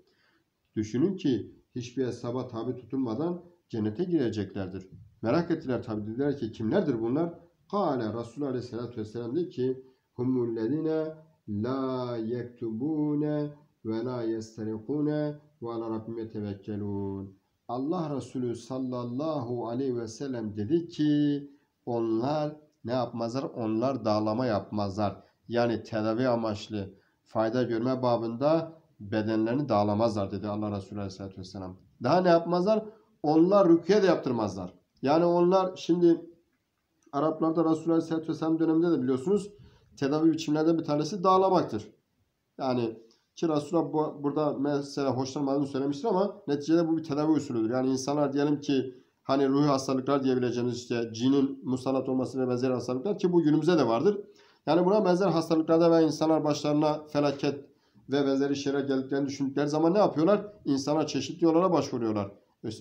Düşünün ki hiçbir hesaba tabi tutulmadan cennete gireceklerdir. Merak ettiler tabi dediler ki kimlerdir bunlar? Kale Resulü Aleyhisselatü Vesselam dedi ki humullezine la yektubune ve la yesterikune ve ala rabbim yetevekkelun. Allah Resulü sallallahu aleyhi ve sellem dedi ki onlar ne yapmazlar? Onlar dağlama yapmazlar. Yani tedavi amaçlı fayda görme babında bedenlerini dağlamazlar dedi Allah Resulü aleyhissalatü vesselam. Daha ne yapmazlar? Onlar rüküye de yaptırmazlar. Yani onlar şimdi Araplarda Resulü aleyhissalatü vesselam döneminde de biliyorsunuz tedavi biçimlerden bir tanesi dağlamaktır. Yani ki Resulullah bu, burada mesela hoşlanmadığını söylemiştir ama neticede bu bir tedavi usulüdür. Yani insanlar diyelim ki hani ruhi hastalıklar diyebileceğimiz işte cinin musallat olması ve benzeri hastalıklar ki bu günümüzde de vardır. Yani buna benzer hastalıklarda ve insanlar başlarına felaket ve benzeri şeyler geldiklerini düşündükleri zaman ne yapıyorlar? İnsanlar çeşitli yollara başvuruyorlar.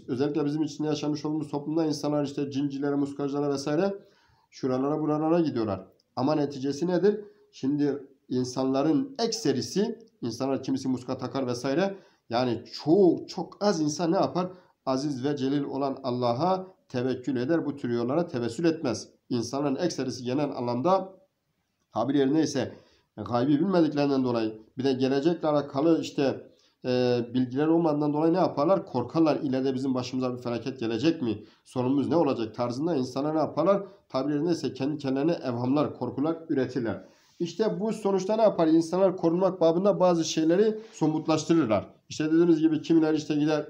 Özellikle bizim içinde yaşamış olduğumuz toplumda insanlar işte cincilere, muskacılara vesaire şuralara buralara gidiyorlar. Ama neticesi nedir? Şimdi insanların ekserisi İnsanlar kimisi muska takar vesaire. Yani çoğu çok az insan ne yapar? Aziz ve celil olan Allah'a tevekkül eder. Bu tür yollara tevessül etmez. İnsanların ekserisi genel anlamda tabir yerine ise gaybi bilmediklerinden dolayı bir de gelecekle alakalı işte e, bilgiler olmadığından dolayı ne yaparlar? Korkarlar ileride bizim başımıza bir felaket gelecek mi? Sorunumuz ne olacak tarzında insanlar ne yaparlar? Tabir yerine ise kendi kendilerine evhamlar, korkular üretirler. İşte bu sonuçta ne yapar? İnsanlar korunmak babında bazı şeyleri somutlaştırırlar. İşte dediğimiz gibi kimiler işte gider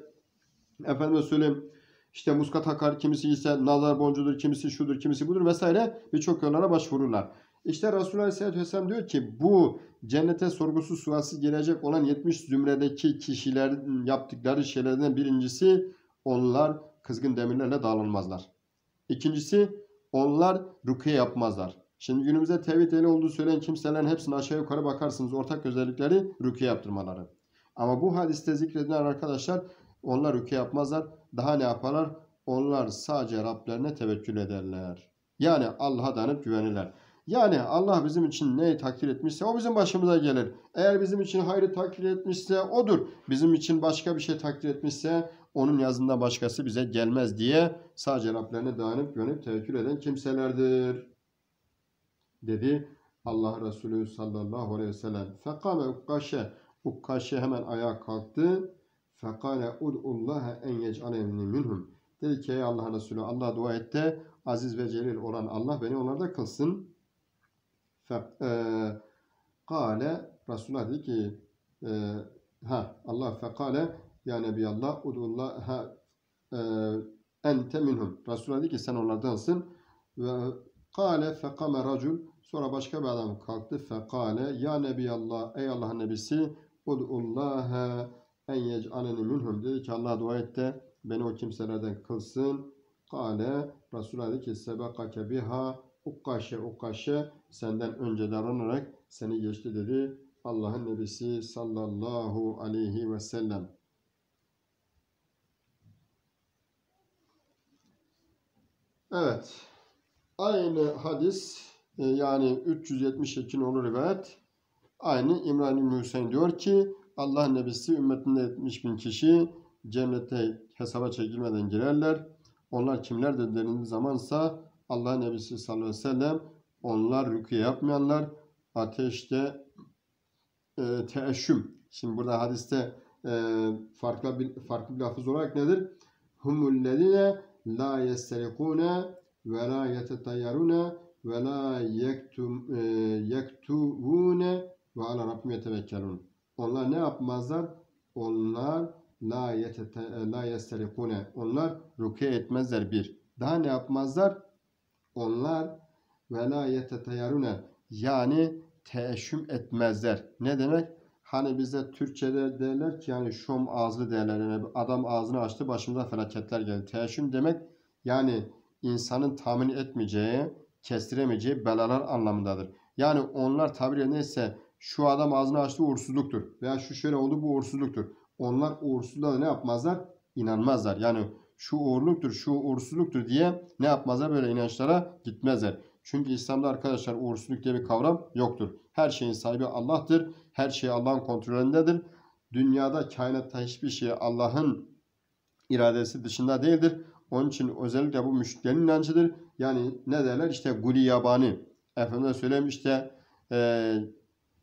efendime söyleyeyim işte muska takar, kimisi ise nazar boncudur, kimisi şudur, kimisi budur vesaire birçok yollara başvururlar. İşte Resulullah Aleyhisselatü Vesselam diyor ki bu cennete sorgusuz sualsiz gelecek olan 70 zümredeki kişilerin yaptıkları şeylerden birincisi onlar kızgın demirlerle dağılmazlar. İkincisi onlar rukiye yapmazlar. Şimdi günümüzde tevhid eli olduğu söyleyen kimselerin hepsini aşağı yukarı bakarsınız. Ortak özellikleri rüküye yaptırmaları. Ama bu hadiste zikredilen arkadaşlar onlar rüküye yapmazlar. Daha ne yaparlar? Onlar sadece Rablerine tevekkül ederler. Yani Allah'a danıp güvenirler. Yani Allah bizim için neyi takdir etmişse o bizim başımıza gelir. Eğer bizim için hayrı takdir etmişse odur. Bizim için başka bir şey takdir etmişse onun yazında başkası bize gelmez diye sadece Rablerine dayanıp güvenip tevekkül eden kimselerdir dedi Allah Resulü sallallahu aleyhi ve sellem. Fekame ukkaşe. Ukkaşe hemen ayağa kalktı. Fekale ud'ullaha en yec'aleni minhum. Dedi ki ey Allah Resulü Allah dua et de aziz ve celil olan Allah beni onlarda kılsın. Kale Resulullah dedi ki e, ha Allah fekale ya Nebiyallah udullah ha e, ente minhum. Resulullah dedi ki sen onlardansın. Ve kale fekame racul sonra başka bir adam kalktı fekale ya Nebiyallah ey Allah'ın nebisi ud'ullaha en yec'aleni minhum dedi ki Allah dua et de beni o kimselerden kılsın. Kale Resulullah dedi ki sebekake biha ukkaşe ukkaşe senden önce davranarak seni geçti dedi. Allah'ın nebisi sallallahu aleyhi ve sellem. Evet. Aynı hadis e, yani 372 olur rivayet. Aynı İmran İbni Hüseyin diyor ki Allah Nebisi ümmetinde 70 bin kişi cennete hesaba çekilmeden girerler. Onlar kimler de denildiği zamansa Allah Nebisi sallallahu aleyhi ve sellem onlar rüküye yapmayanlar ateşte e, teeşşüm. Şimdi burada hadiste e, farklı bir, farklı bir lafız olarak nedir? Humullezine la yesterikune ve la yetetayyarune ve la yektum, e, yektuvune ve ala Rabbim yetevekkelun. Onlar ne yapmazlar? Onlar la yetete. Onlar rukiye etmezler bir. Daha ne yapmazlar? Onlar ve la yeteteyarune. Yani teeşüm etmezler. Ne demek? Hani bize Türkçe'de derler ki yani şom ağzı derler. Yani adam ağzını açtı başımıza felaketler geldi. Teeşüm demek yani insanın tahmin etmeyeceği, kestiremeyeceği belalar anlamındadır. Yani onlar tabiri neyse şu adam ağzını açtı uğursuzluktur. Veya şu şöyle oldu bu uğursuzluktur. Onlar uğursuzluğa ne yapmazlar? İnanmazlar. Yani şu uğurluktur, şu uğursuzluktur diye ne yapmazlar? Böyle inançlara gitmezler. Çünkü İslam'da arkadaşlar uğursuzluk diye bir kavram yoktur. Her şeyin sahibi Allah'tır. Her şey Allah'ın kontrolündedir. Dünyada, kainatta hiçbir şey Allah'ın iradesi dışında değildir. Onun için özellikle bu müşriklerin inancıdır. Yani ne derler? İşte guli yabani. Efendim söyleyeyim işte e,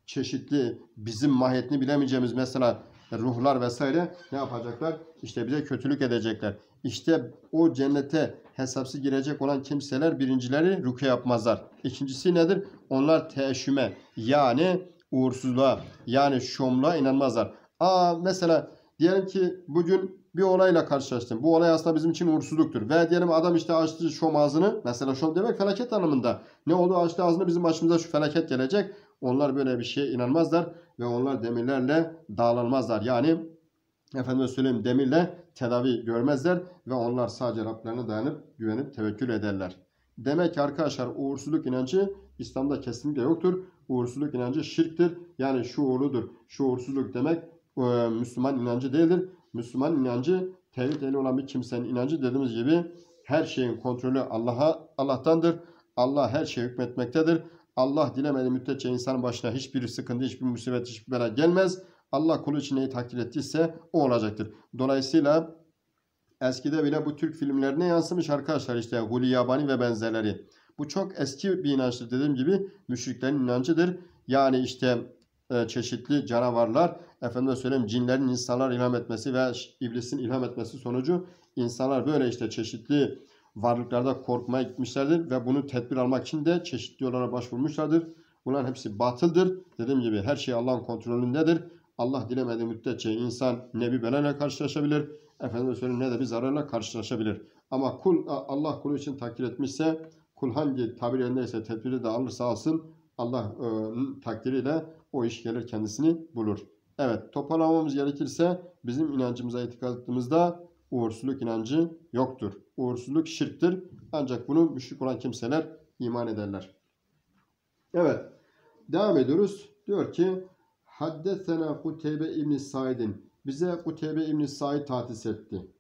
çeşitli bizim mahiyetini bilemeyeceğimiz mesela ruhlar vesaire ne yapacaklar? İşte bize kötülük edecekler. İşte o cennete hesapsız girecek olan kimseler birincileri rükü yapmazlar. İkincisi nedir? Onlar teşüme yani uğursuzluğa yani şomluğa inanmazlar. Aa mesela diyelim ki bugün bir olayla karşılaştım. Bu olay aslında bizim için uğursuzluktur. Ve diyelim adam işte açtı şom ağzını. Mesela şom demek felaket anlamında. Ne oldu açtı ağzını bizim başımıza şu felaket gelecek. Onlar böyle bir şeye inanmazlar. Ve onlar demirlerle dağlanmazlar. Yani efendim söyleyeyim demirle tedavi görmezler. Ve onlar sadece Rablerine dayanıp güvenip tevekkül ederler. Demek ki arkadaşlar uğursuzluk inancı İslam'da kesinlikle yoktur. Uğursuzluk inancı şirktir. Yani şuurludur. Şuursuzluk demek e, Müslüman inancı değildir. Müslüman inancı tevhid eli olan bir kimsenin inancı dediğimiz gibi her şeyin kontrolü Allah'a Allah'tandır. Allah her şeye hükmetmektedir. Allah dilemediği müddetçe insanın başına hiçbir sıkıntı, hiçbir musibet, hiçbir bela gelmez. Allah kulu için neyi takdir ettiyse o olacaktır. Dolayısıyla eskide bile bu Türk filmlerine yansımış arkadaşlar işte Huli Yabani ve benzerleri. Bu çok eski bir inançtır dediğim gibi müşriklerin inancıdır. Yani işte e, çeşitli canavarlar, efendim söyleyeyim cinlerin insanlar ilham etmesi ve iblisin ilham etmesi sonucu insanlar böyle işte çeşitli varlıklarda korkmaya gitmişlerdir ve bunu tedbir almak için de çeşitli yollara başvurmuşlardır. Bunların hepsi batıldır. Dediğim gibi her şey Allah'ın kontrolündedir. Allah dilemediği müddetçe insan ne bir belayla karşılaşabilir, efendim söyleyeyim ne de bir zararla karşılaşabilir. Ama kul Allah kulu için takdir etmişse, kul hangi tabir yerindeyse tedbiri de alırsa alsın, Allah e, takdiriyle o iş gelir kendisini bulur. Evet toparlamamız gerekirse bizim inancımıza itikadımızda uğursuzluk inancı yoktur. Uğursuzluk şirktir. Ancak bunu müşrik olan kimseler iman ederler. Evet. Devam ediyoruz. Diyor ki Haddesena Kuteybe İbni Said'in bize Kuteybe İbni Said tahtis etti.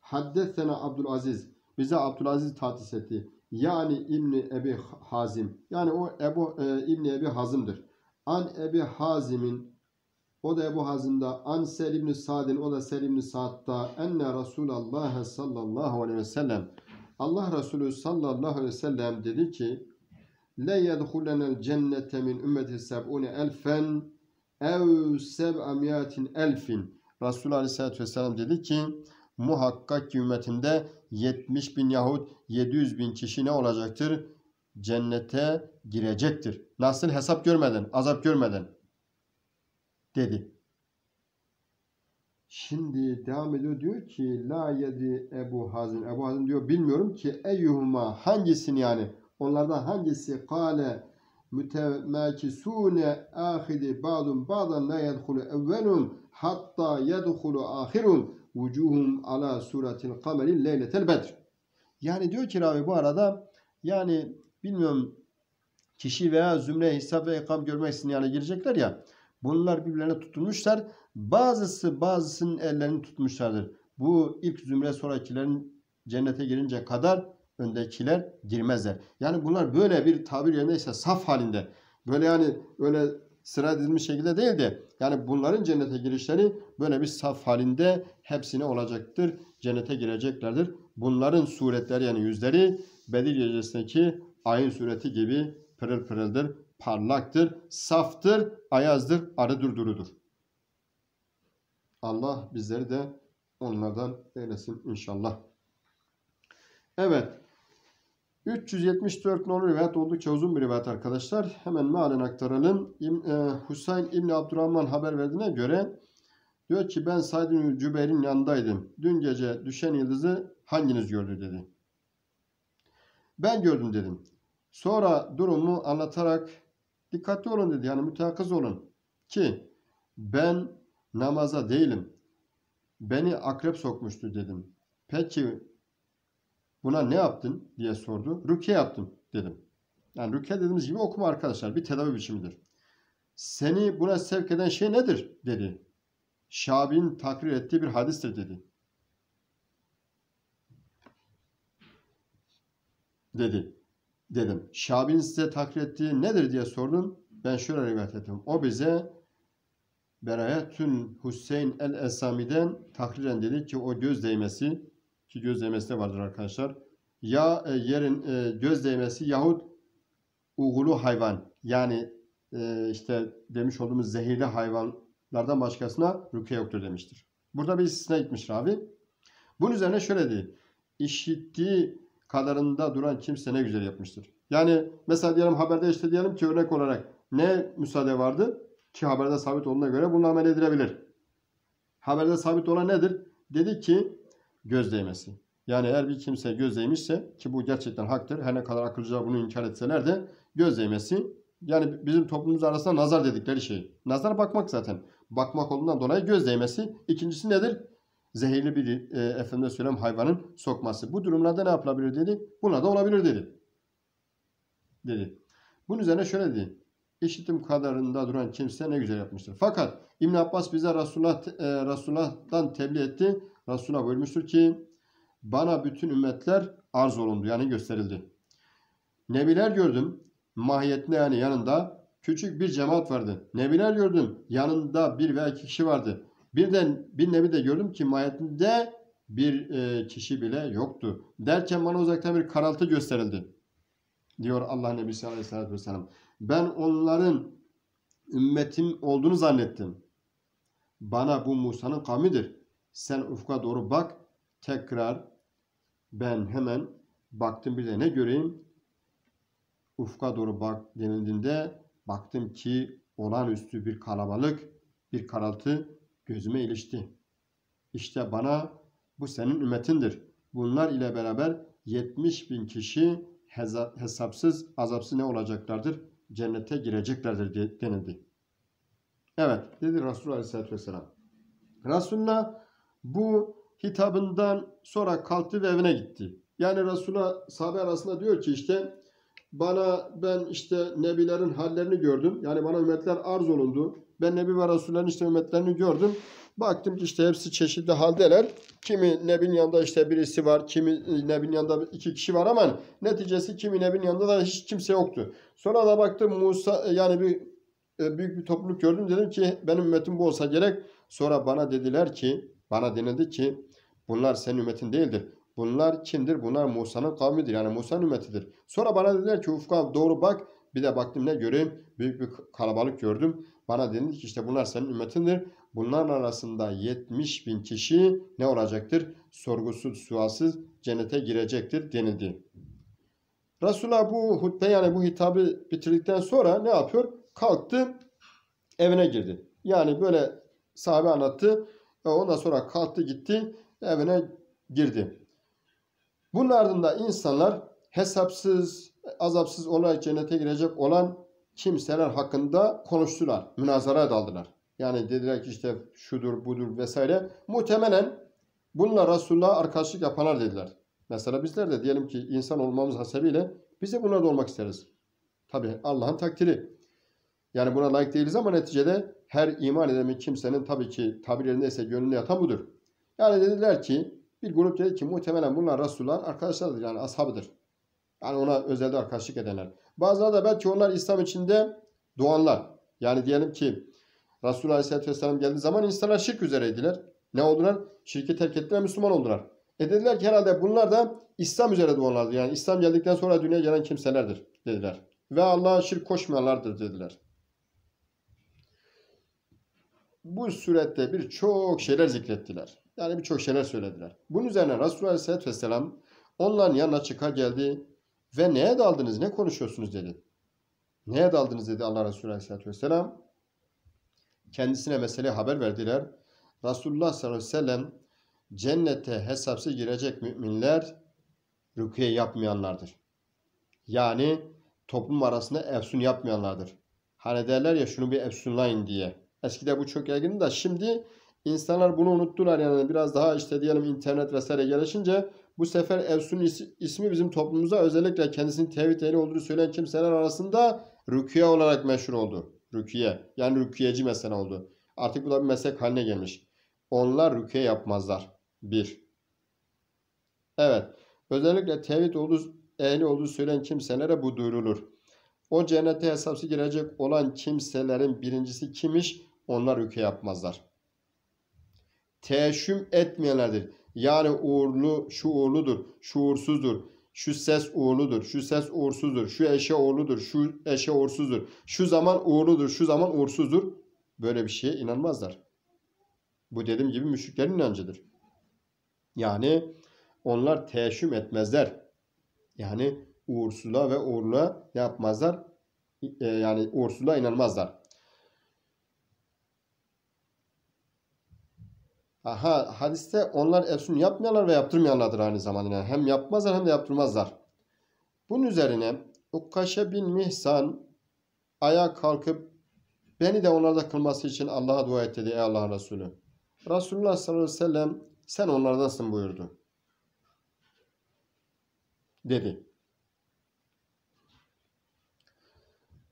Haddesena Abdülaziz bize Abdülaziz tahtis etti. Yani İbni Ebi Hazim. Yani o Ebu e, İbni Ebi Hazım'dır. An Ebi Hazim'in o da Ebu Hazim'da An Sel İbni Sa'din o da Sel İbni Sa'd'da enne Resulallah sallallahu aleyhi ve sellem Allah Resulü sallallahu aleyhi ve sellem dedi ki Le yedhulenel cennete min ümmeti seb'une elfen ev seb'amiyatin elfin Resulü aleyhissalatü vesselam dedi ki muhakkak ki ümmetimde 70 bin yahut 700 bin kişi ne olacaktır? Cennete girecektir. Nasıl hesap görmeden, azap görmeden dedi. Şimdi devam ediyor diyor ki la yedi Ebu Hazim. Ebu Hazim diyor bilmiyorum ki eyyuhuma hangisini yani onlardan hangisi kale mütemakisune ahidi ba'dun ba'dan la yedhulu evvelun hatta yedhulu ahirun vucuhum ala suratil kameri leyletel bedr. Yani diyor ki Ravi bu arada yani bilmiyorum kişi veya zümre hesap ve ikam görmek için yani girecekler ya bunlar birbirlerine tutulmuşlar. Bazısı bazısının ellerini tutmuşlardır. Bu ilk zümre sonrakilerin cennete girince kadar öndekiler girmezler. Yani bunlar böyle bir tabir yerindeyse saf halinde. Böyle yani öyle sıra dizilmiş şekilde değil de yani bunların cennete girişleri böyle bir saf halinde hepsine olacaktır. Cennete gireceklerdir. Bunların suretleri yani yüzleri Bedir gecesindeki ayın sureti gibi pırıl pırıldır, parlaktır, saftır, ayazdır, arı durdurudur. Allah bizleri de onlardan eylesin inşallah. Evet. 374 nolu rivayet oldukça uzun bir rivayet arkadaşlar. Hemen mealen aktaralım. İm, e, Hüseyin İbni Abdurrahman haber verdiğine göre diyor ki ben Said bin Cübeyr'in yanındaydım. Dün gece düşen yıldızı hanginiz gördü dedi. Ben gördüm dedim. Sonra durumu anlatarak dikkatli olun dedi. Yani müteakız olun. Ki ben namaza değilim. Beni akrep sokmuştu dedim. Peki buna ne yaptın diye sordu. Rükye yaptım dedim. Yani rükye dediğimiz gibi okuma arkadaşlar. Bir tedavi biçimidir. Seni buna sevk eden şey nedir dedi. Şabi'nin takrir ettiği bir hadistir dedi. Dedi. Dedim. Şabi'nin size takrir ettiği nedir diye sordum. Ben şöyle rivayet ettim. O bize Berayetün Hüseyin el Esami'den takriren dedi ki o göz değmesi ki göz değmesi de vardır arkadaşlar. Ya e, yerin e, göz değmesi yahut uğulu hayvan yani e, işte demiş olduğumuz zehirli hayvanlardan başkasına rükye yoktur demiştir. Burada bir istisna gitmiş Ravi. Bunun üzerine şöyle dedi. İşittiği kadarında duran kimse ne güzel yapmıştır. Yani mesela diyelim haberde işte diyelim ki örnek olarak ne müsaade vardı? Ki haberde sabit olduğuna göre bunu amel edilebilir. Haberde sabit olan nedir? Dedi ki göz değmesi. Yani eğer bir kimse göz değmişse ki bu gerçekten haktır. Her ne kadar akılcılar bunu inkar etseler de göz değmesi yani bizim toplumumuz arasında nazar dedikleri şey. Nazar bakmak zaten. Bakmak olduğundan dolayı göz değmesi. İkincisi nedir? Zehirli bir e, efendim söyleyeyim hayvanın sokması. Bu durumlarda ne yapılabilir dedi. Buna da olabilir dedi. Dedi. Bunun üzerine şöyle dedi. İşitim kadarında duran kimse ne güzel yapmıştır. Fakat İbn Abbas bize Resulullah, e, Resulullah'tan tebliğ etti. Resulullah buyurmuştur ki bana bütün ümmetler arz olundu yani gösterildi. Nebiler gördüm mahiyetinde yani yanında küçük bir cemaat vardı. Nebiler gördüm yanında bir veya iki kişi vardı. Birden bir nebi de gördüm ki mahiyetinde bir e, kişi bile yoktu. Derken bana uzaktan bir karaltı gösterildi. Diyor Allah Nebisi Aleyhisselatü Vesselam. Ben onların ümmetim olduğunu zannettim. Bana bu Musa'nın kavmidir. Sen ufka doğru bak. Tekrar ben hemen baktım bir de ne göreyim? Ufka doğru bak denildiğinde baktım ki olağanüstü bir kalabalık, bir karaltı gözüme ilişti. İşte bana bu senin ümmetindir. Bunlar ile beraber 70 bin kişi hesapsız, azapsız ne olacaklardır? Cennete gireceklerdir denildi. Evet dedi Resulullah Aleyhisselatü Vesselam. Resulullah bu hitabından sonra kalktı ve evine gitti. Yani Resulullah sahabe arasında diyor ki işte bana ben işte nebilerin hallerini gördüm. Yani bana ümmetler arz olundu. Ben nebi ve Resullerin işte ümmetlerini gördüm. Baktım ki işte hepsi çeşitli haldeler. Kimi nebin yanında işte birisi var. Kimi nebin yanında iki kişi var ama neticesi kimi nebin yanında da hiç kimse yoktu. Sonra da baktım Musa yani bir e, büyük bir topluluk gördüm. Dedim ki benim ümmetim bu olsa gerek. Sonra bana dediler ki bana denildi ki bunlar senin ümmetin değildir. Bunlar kimdir? Bunlar Musa'nın kavmidir. Yani Musa'nın ümmetidir. Sonra bana dediler ki ufka doğru bak. Bir de baktım ne göreyim? Büyük bir kalabalık gördüm. Bana denildi ki işte bunlar senin ümmetindir. Bunların arasında 70 bin kişi ne olacaktır? Sorgusuz, sualsız cennete girecektir denildi. Resulullah bu hutbe yani bu hitabı bitirdikten sonra ne yapıyor? Kalktı evine girdi. Yani böyle sahabe anlattı. Ondan sonra kalktı gitti evine girdi. Bunun ardında insanlar hesapsız, azapsız olarak cennete girecek olan kimseler hakkında konuştular. Münazara daldılar. Yani dediler ki işte şudur budur vesaire. Muhtemelen bununla Resulullah'a arkadaşlık yapanlar dediler. Mesela bizler de diyelim ki insan olmamız hasebiyle biz de buna da olmak isteriz. Tabi Allah'ın takdiri. Yani buna layık değiliz ama neticede her iman eden kimsenin tabii ki tabirlerindeyse gönlünde yatan budur. Yani dediler ki bir grup dedi ki muhtemelen bunlar Resulullah'ın arkadaşlarıdır yani ashabıdır. Yani ona özelde arkadaşlık edenler. Bazıları da belki onlar İslam içinde doğanlar. Yani diyelim ki Resulullah Aleyhisselatü Vesselam geldiği zaman insanlar şirk üzereydiler. Ne oldular? Şirki terk ettiler, Müslüman oldular. E dediler ki herhalde bunlar da İslam üzere doğanlardır. Yani İslam geldikten sonra dünyaya gelen kimselerdir dediler. Ve Allah'a şirk koşmayanlardır dediler. Bu surette birçok şeyler zikrettiler. Yani birçok şeyler söylediler. Bunun üzerine Resulullah Aleyhisselatü Vesselam onların yanına çıka geldi ve neye daldınız, ne konuşuyorsunuz dedi. Neye daldınız dedi Allah Resulü Aleyhisselatü Vesselam. Kendisine mesele haber verdiler. Resulullah sallallahu aleyhi ve sellem cennete hesapsız girecek müminler rüküye yapmayanlardır. Yani toplum arasında efsun yapmayanlardır. Hani derler ya şunu bir efsunlayın diye. Eskide bu çok yaygın da şimdi insanlar bunu unuttular yani biraz daha işte diyelim internet vesaire gelişince bu sefer Efsun ismi bizim toplumumuza özellikle kendisinin tevhid ehli olduğunu söyleyen kimseler arasında rüküye olarak meşhur oldu. Rüküye yani rüküyeci mesela oldu. Artık bu da bir meslek haline gelmiş. Onlar rüküye yapmazlar. Bir. Evet. Özellikle tevhid olduğu, ehli olduğu söyleyen kimselere bu duyurulur. O cennete hesapsız girecek olan kimselerin birincisi kimiş? Onlar rüküye yapmazlar. Teşhüm etmeyenlerdir. Yani uğurlu, şu uğurludur, şu ses uğurludur, şu ses uğursuzdur, şu eşe uğurludur, şu eşe uğursuzdur. Şu zaman uğurludur, şu zaman uğursuzdur. Böyle bir şeye inanmazlar. Bu dediğim gibi müşriklerin inancıdır. Yani onlar teşhüm etmezler. Yani uğursuzluğa ve uğurluğa yapmazlar. E, yani uğursuzluğa inanmazlar. Aha, hadiste onlar efsun yapmayanlar ve yaptırmayanlardır aynı zamanda. Yani hem yapmazlar hem de yaptırmazlar. Bunun üzerine Ukkaşe bin Mihsan ayağa kalkıp beni de onlarda kılması için Allah'a dua et dedi ey Allah'ın Resulü. Resulullah sallallahu aleyhi ve sellem sen onlardansın buyurdu. Dedi.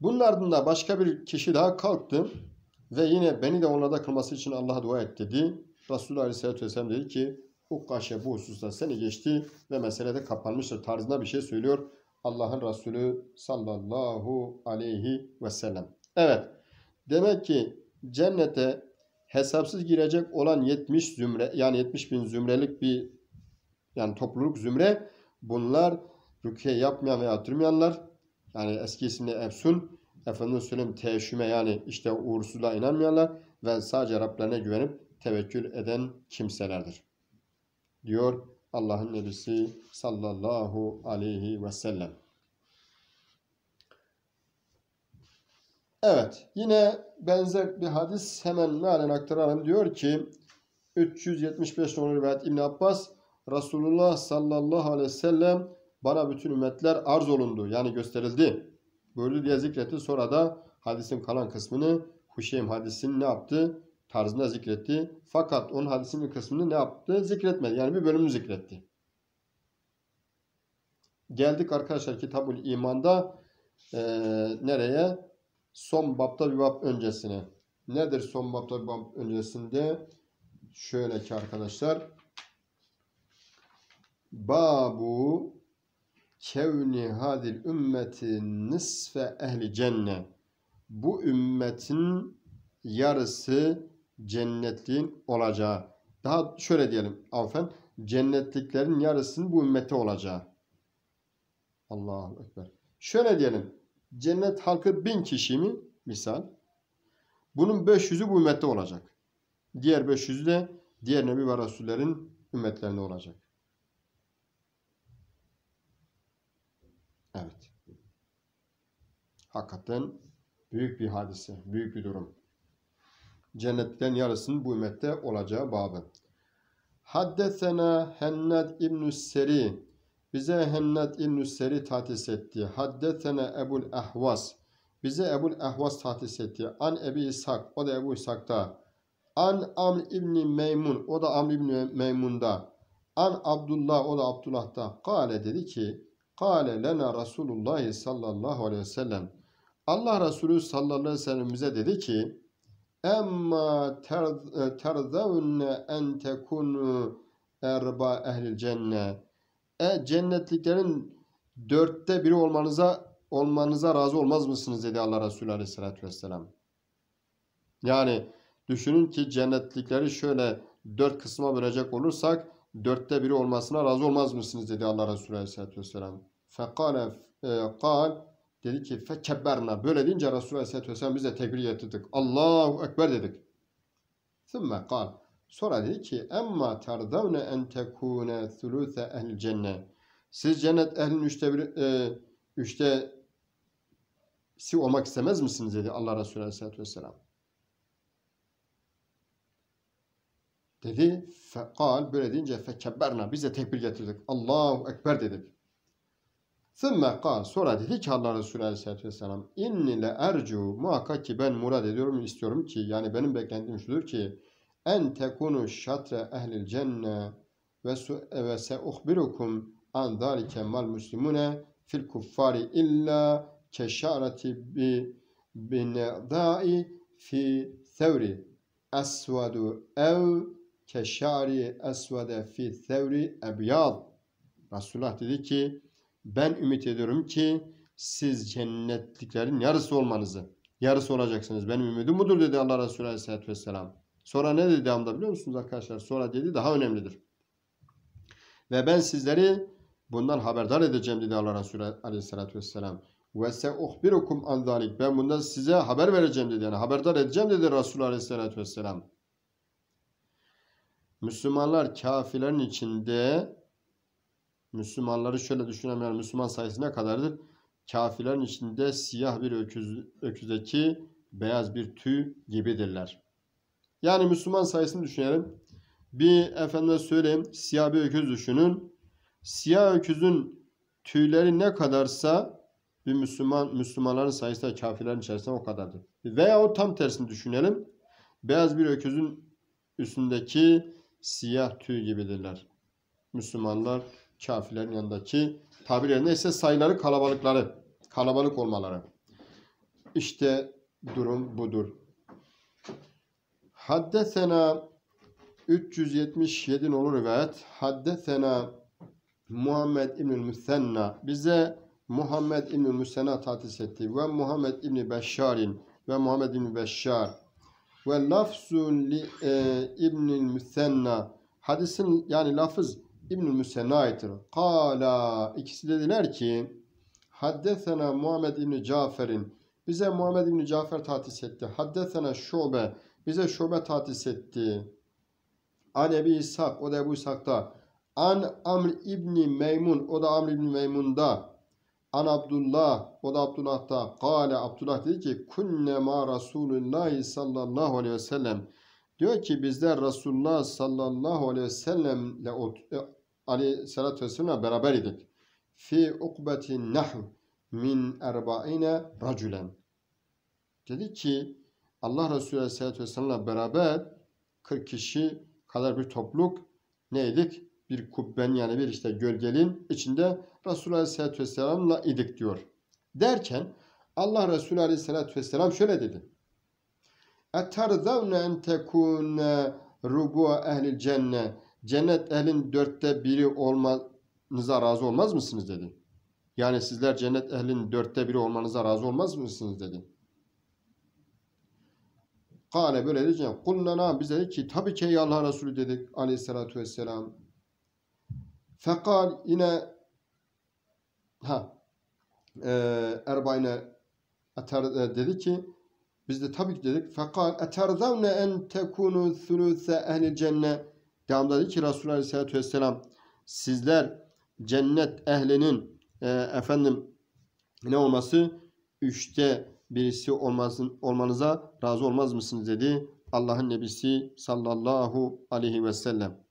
Bunun ardında başka bir kişi daha kalktı ve yine beni de onlarda kılması için Allah'a dua et dedi. Resulullah Aleyhisselatü Vesselam dedi ki Ukkaşe bu hususta seni geçti ve meselede kapanmıştır tarzında bir şey söylüyor Allah'ın Resulü sallallahu aleyhi ve sellem. Evet demek ki cennete hesapsız girecek olan 70 zümre yani 70 bin zümrelik bir yani topluluk zümre bunlar rukiye yapmayan ve yatırmayanlar yani eski isimli Efsun efendim söyleyeyim teşhüme yani işte uğursuzluğa inanmayanlar ve sadece Rablerine güvenip tevekkül eden kimselerdir. Diyor Allah'ın Nebisi sallallahu aleyhi ve sellem. Evet yine benzer bir hadis hemen mealen aktaralım. Diyor ki 375 numaralı rivayet İbn Abbas Resulullah sallallahu aleyhi ve sellem bana bütün ümmetler arz olundu yani gösterildi. Böyle diye zikretti. Sonra da hadisin kalan kısmını Huşeym hadisini ne yaptı? Tarzında zikretti. Fakat onun hadisinin bir kısmını ne yaptı? Zikretmedi. Yani bir bölümünü zikretti. Geldik arkadaşlar Kitabul İman'da e, nereye? Son bapta bir bab öncesine. Nedir son bapta bir bab öncesinde? Şöyle ki arkadaşlar. Babu kevni hadil ümmetin nisfe ehli cennet. Bu ümmetin yarısı cennetliğin olacağı. Daha şöyle diyelim afen cennetliklerin yarısının bu ümmete olacağı. Allahu Ekber. Şöyle diyelim. Cennet halkı bin kişi mi? Misal. Bunun 500'ü bu ümmette olacak. Diğer 500'ü de diğer Nebi ve Rasullerin ümmetlerinde olacak. Evet. Hakikaten büyük bir hadise, büyük bir durum. Cennetlerin yarısının bu ümmette olacağı babı. Haddesena Hennad İbn Seri bize Hennad İbn Seri tahsis etti. Haddesena Ebul Ahvas bize Ebul Ahvas tahsis etti. An Ebi İshak o da Ebu İshak'ta. An Amr İbni Meymun o da Amr İbni Meymun'da. An Abdullah o da Abdullah'ta. Kale dedi ki Kale lena Resulullah sallallahu aleyhi ve sellem. Allah Resulü sallallahu aleyhi ve sellem bize dedi ki Emma terzavunne en tekunu erba ehlil cenne. E cennetliklerin dörtte biri olmanıza olmanıza razı olmaz mısınız dedi Allah Resulü aleyhissalatü vesselam. Yani düşünün ki cennetlikleri şöyle dört kısma bölecek olursak dörtte biri olmasına razı olmaz mısınız dedi Allah Resulü aleyhissalatü vesselam. Fekale e, kal dedi ki fekebberna böyle deyince Resulü aleyhissalatü vesselam bize tekbir getirdik. Allahu ekber dedik. Sümme kal sonra dedi ki emma terdavne en tekune thuluthe ehl cennet. Siz cennet ehlinin üçte bir, e, üçte si olmak istemez misiniz dedi Allah Resulü Aleyhisselatü Vesselam. Dedi, fekal böyle deyince fekebberna biz de tekbir getirdik. Allahu Ekber dedik. Thümme kal sonra dedi ki Allah Resulü Aleyhisselatü Vesselam inni le ercu muhakkak ki ben murad ediyorum istiyorum ki yani benim beklentim şudur ki en tekunu şatre ehlil cenne ve, ve se uhbirukum an zalike mal muslimune fil kuffari illa keşareti bi binedai fi sevri esvadu ev keşari esvade fi sevri ebyad. Resulullah dedi ki ben ümit ediyorum ki siz cennetliklerin yarısı olmanızı, yarısı olacaksınız. Benim ümidim budur dedi Allah Resulü Aleyhisselatü Vesselam. Sonra ne dedi devamda biliyor musunuz arkadaşlar? Sonra dedi daha önemlidir. Ve ben sizleri bundan haberdar edeceğim dedi Allah Resulü Aleyhisselatü Vesselam. Ve se uhbirukum an zalik. Ben bundan size haber vereceğim dedi. Yani haberdar edeceğim dedi Resulullah Aleyhisselatü Vesselam. Müslümanlar kafirlerin içinde Müslümanları şöyle düşünelim yani Müslüman sayısı ne kadardır? Kafirlerin içinde siyah bir öküz, öküzdeki beyaz bir tüy gibidirler. Yani Müslüman sayısını düşünelim. Bir efendime söyleyeyim siyah bir öküz düşünün. Siyah öküzün tüyleri ne kadarsa bir Müslüman Müslümanların sayısı da kafirlerin içerisinde o kadardır. Veya o tam tersini düşünelim. Beyaz bir öküzün üstündeki siyah tüy gibidirler. Müslümanlar kafirlerin yanındaki tabirlerinde ise sayıları kalabalıkları, kalabalık olmaları. İşte durum budur. Haddesena 377 olur rivayet. Haddesena Muhammed İbnül Müsenna bize Muhammed İbnül Müsenna tahsis etti ve Muhammed İbni Beşşar'in ve Muhammed İbni Beşşar ve lafzun li e, İbnül Müsenna hadisin yani lafız İbnül Müsenna'ydır. Kala ikisi dediler ki Haddesena Muhammed İbni Cafer'in bize Muhammed İbni Cafer tahsis etti. Haddesena Şube bize Şube tahsis etti. An Ebi İshak o da Ebu İshak'ta. An Amr İbni Meymun o da Amr İbni Meymun'da. An Abdullah o da Abdullah'ta. Kale Abdullah dedi ki kunne ma Resulullah sallallahu aleyhi ve sellem. Diyor ki bizler Resulullah sallallahu aleyhi ve sellemle aleyhissalatü vesselam'la beraber idik. Fi ukbetin nahu min erba'ine racülen. Dedi ki Allah Resulü aleyhissalatü vesselam'la beraber 40 kişi kadar bir topluluk neydik? Bir kubben yani bir işte gölgelin içinde Resulü aleyhissalatü vesselam'la idik diyor. Derken Allah Resulü aleyhissalatü vesselam şöyle dedi. اَتَرْضَوْنَ اَنْ تَكُونَ rubu ehlil cennet cennet ehlin dörtte biri olmanıza razı olmaz mısınız dedi. Yani sizler cennet ehlin dörtte biri olmanıza razı olmaz mısınız dedi. Kale böyle diyeceğim. Kulna bize dedi ki tabii ki Allah Resulü dedik aleyhissalatü vesselam. Fekal yine ha e, Erbayne atar, e, dedi ki biz de tabii ki dedik. Fekal eterdavne en tekunu thuluthe ehli cennet Devamda dedi ki Resulullah Aleyhisselatü Vesselam sizler cennet ehlinin e, efendim ne olması? Üçte birisi olmasın, olmanıza razı olmaz mısınız dedi Allah'ın Nebisi sallallahu aleyhi ve sellem.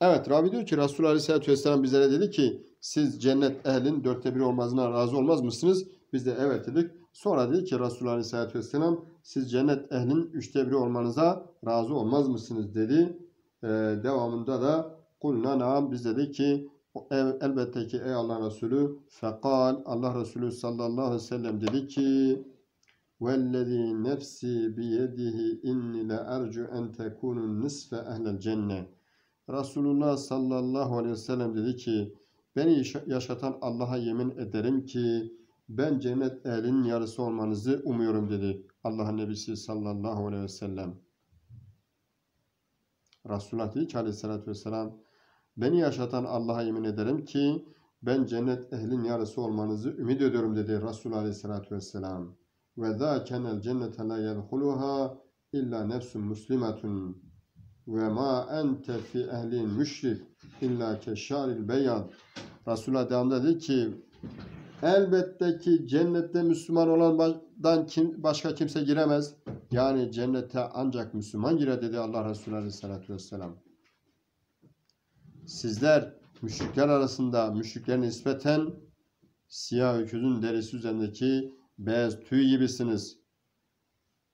Evet Rabi diyor ki Resulullah Aleyhisselatü Vesselam bizlere dedi ki siz cennet ehlin dörtte biri olmazına razı olmaz mısınız? Biz de evet dedik. Sonra dedi ki Resulullah Aleyhisselatü Vesselam siz cennet ehlin üçte biri olmanıza razı olmaz mısınız dedi. Ee, devamında da kulna naam biz dedik ki "El- elbette ki ey Allah Resulü fekal Allah Resulü sallallahu aleyhi ve sellem dedi ki vellezî nefsi biyedihi inni le ercu en tekunu nisfe ehlel cennet Resulullah sallallahu aleyhi ve sellem dedi ki beni yaşa- yaşatan Allah'a yemin ederim ki ben cennet ehlinin yarısı olmanızı umuyorum dedi Allah'ın Nebisi sallallahu aleyhi ve sellem. Resulullah dedi ki aleyhissalatü vesselam beni yaşatan Allah'a yemin ederim ki ben cennet ehlin yarısı olmanızı ümit ediyorum dedi Resulullah aleyhissalatü vesselam. Ve zâkenel cennete la yedhuluha illa nefsun muslimetun ve ma ente fi ehlin müşrik illa keşaril beyad. Resulullah devamında dedi ki elbette ki cennette Müslüman olandan kim, başka kimse giremez. Yani cennete ancak Müslüman girer dedi Allah Resulü Aleyhisselatü Vesselam. Sizler müşrikler arasında müşriklere nispeten siyah öküzün derisi üzerindeki beyaz tüy gibisiniz.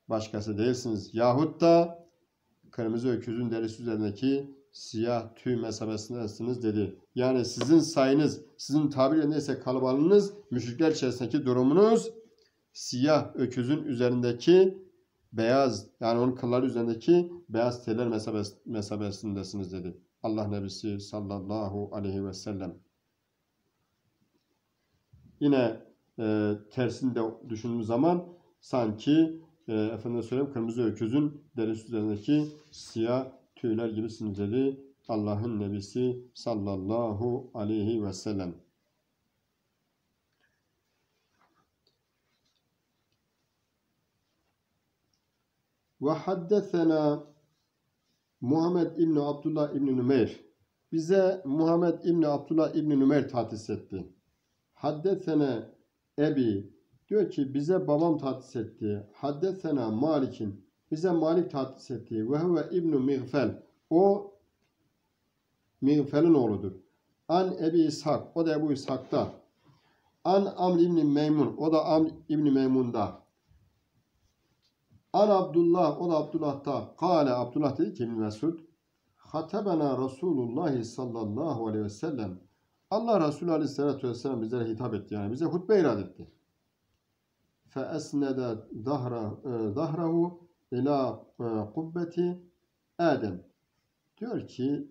Başkası değilsiniz. Yahut da kırmızı öküzün derisi üzerindeki siyah tüy mesabesindesiniz dedi. Yani sizin sayınız, sizin tabirle neyse kalabalığınız, müşrikler içerisindeki durumunuz siyah öküzün üzerindeki beyaz yani onun kılları üzerindeki beyaz teller mesabes- mesabesindesiniz dedi. Allah Nebisi sallallahu aleyhi ve sellem. Yine e, tersini de zaman sanki e, efendim söyleyeyim kırmızı öküzün derisi üzerindeki siyah tüyler gibisiniz dedi Allah'ın Nebisi sallallahu aleyhi ve sellem. Ve haddesena Muhammed İbni Abdullah İbni Nümeyr. Bize Muhammed İbni Abdullah İbni Nümeyr tahsis etti. Haddesene Ebi. Diyor ki bize babam tahsis etti. Haddesena Malik'in. Bize Malik tahsis etti. Ve huve İbni Migfel. O Migfel'in oğludur. An Ebi İshak. O da Ebu İshak'ta. An Amr İbni Meymun. O da Amr İbni Meymun'da. An Abdullah, o da Abdullah'ta. Kale Abdullah dedi ki İbn Mesud. Hatebena Resulullah sallallahu aleyhi ve sellem. Allah Resulü aleyhissalatü vesselam bizlere hitap etti. Yani bize hutbe irad etti. Fe esnede zahrahu ila e, kubbeti Adem. Diyor ki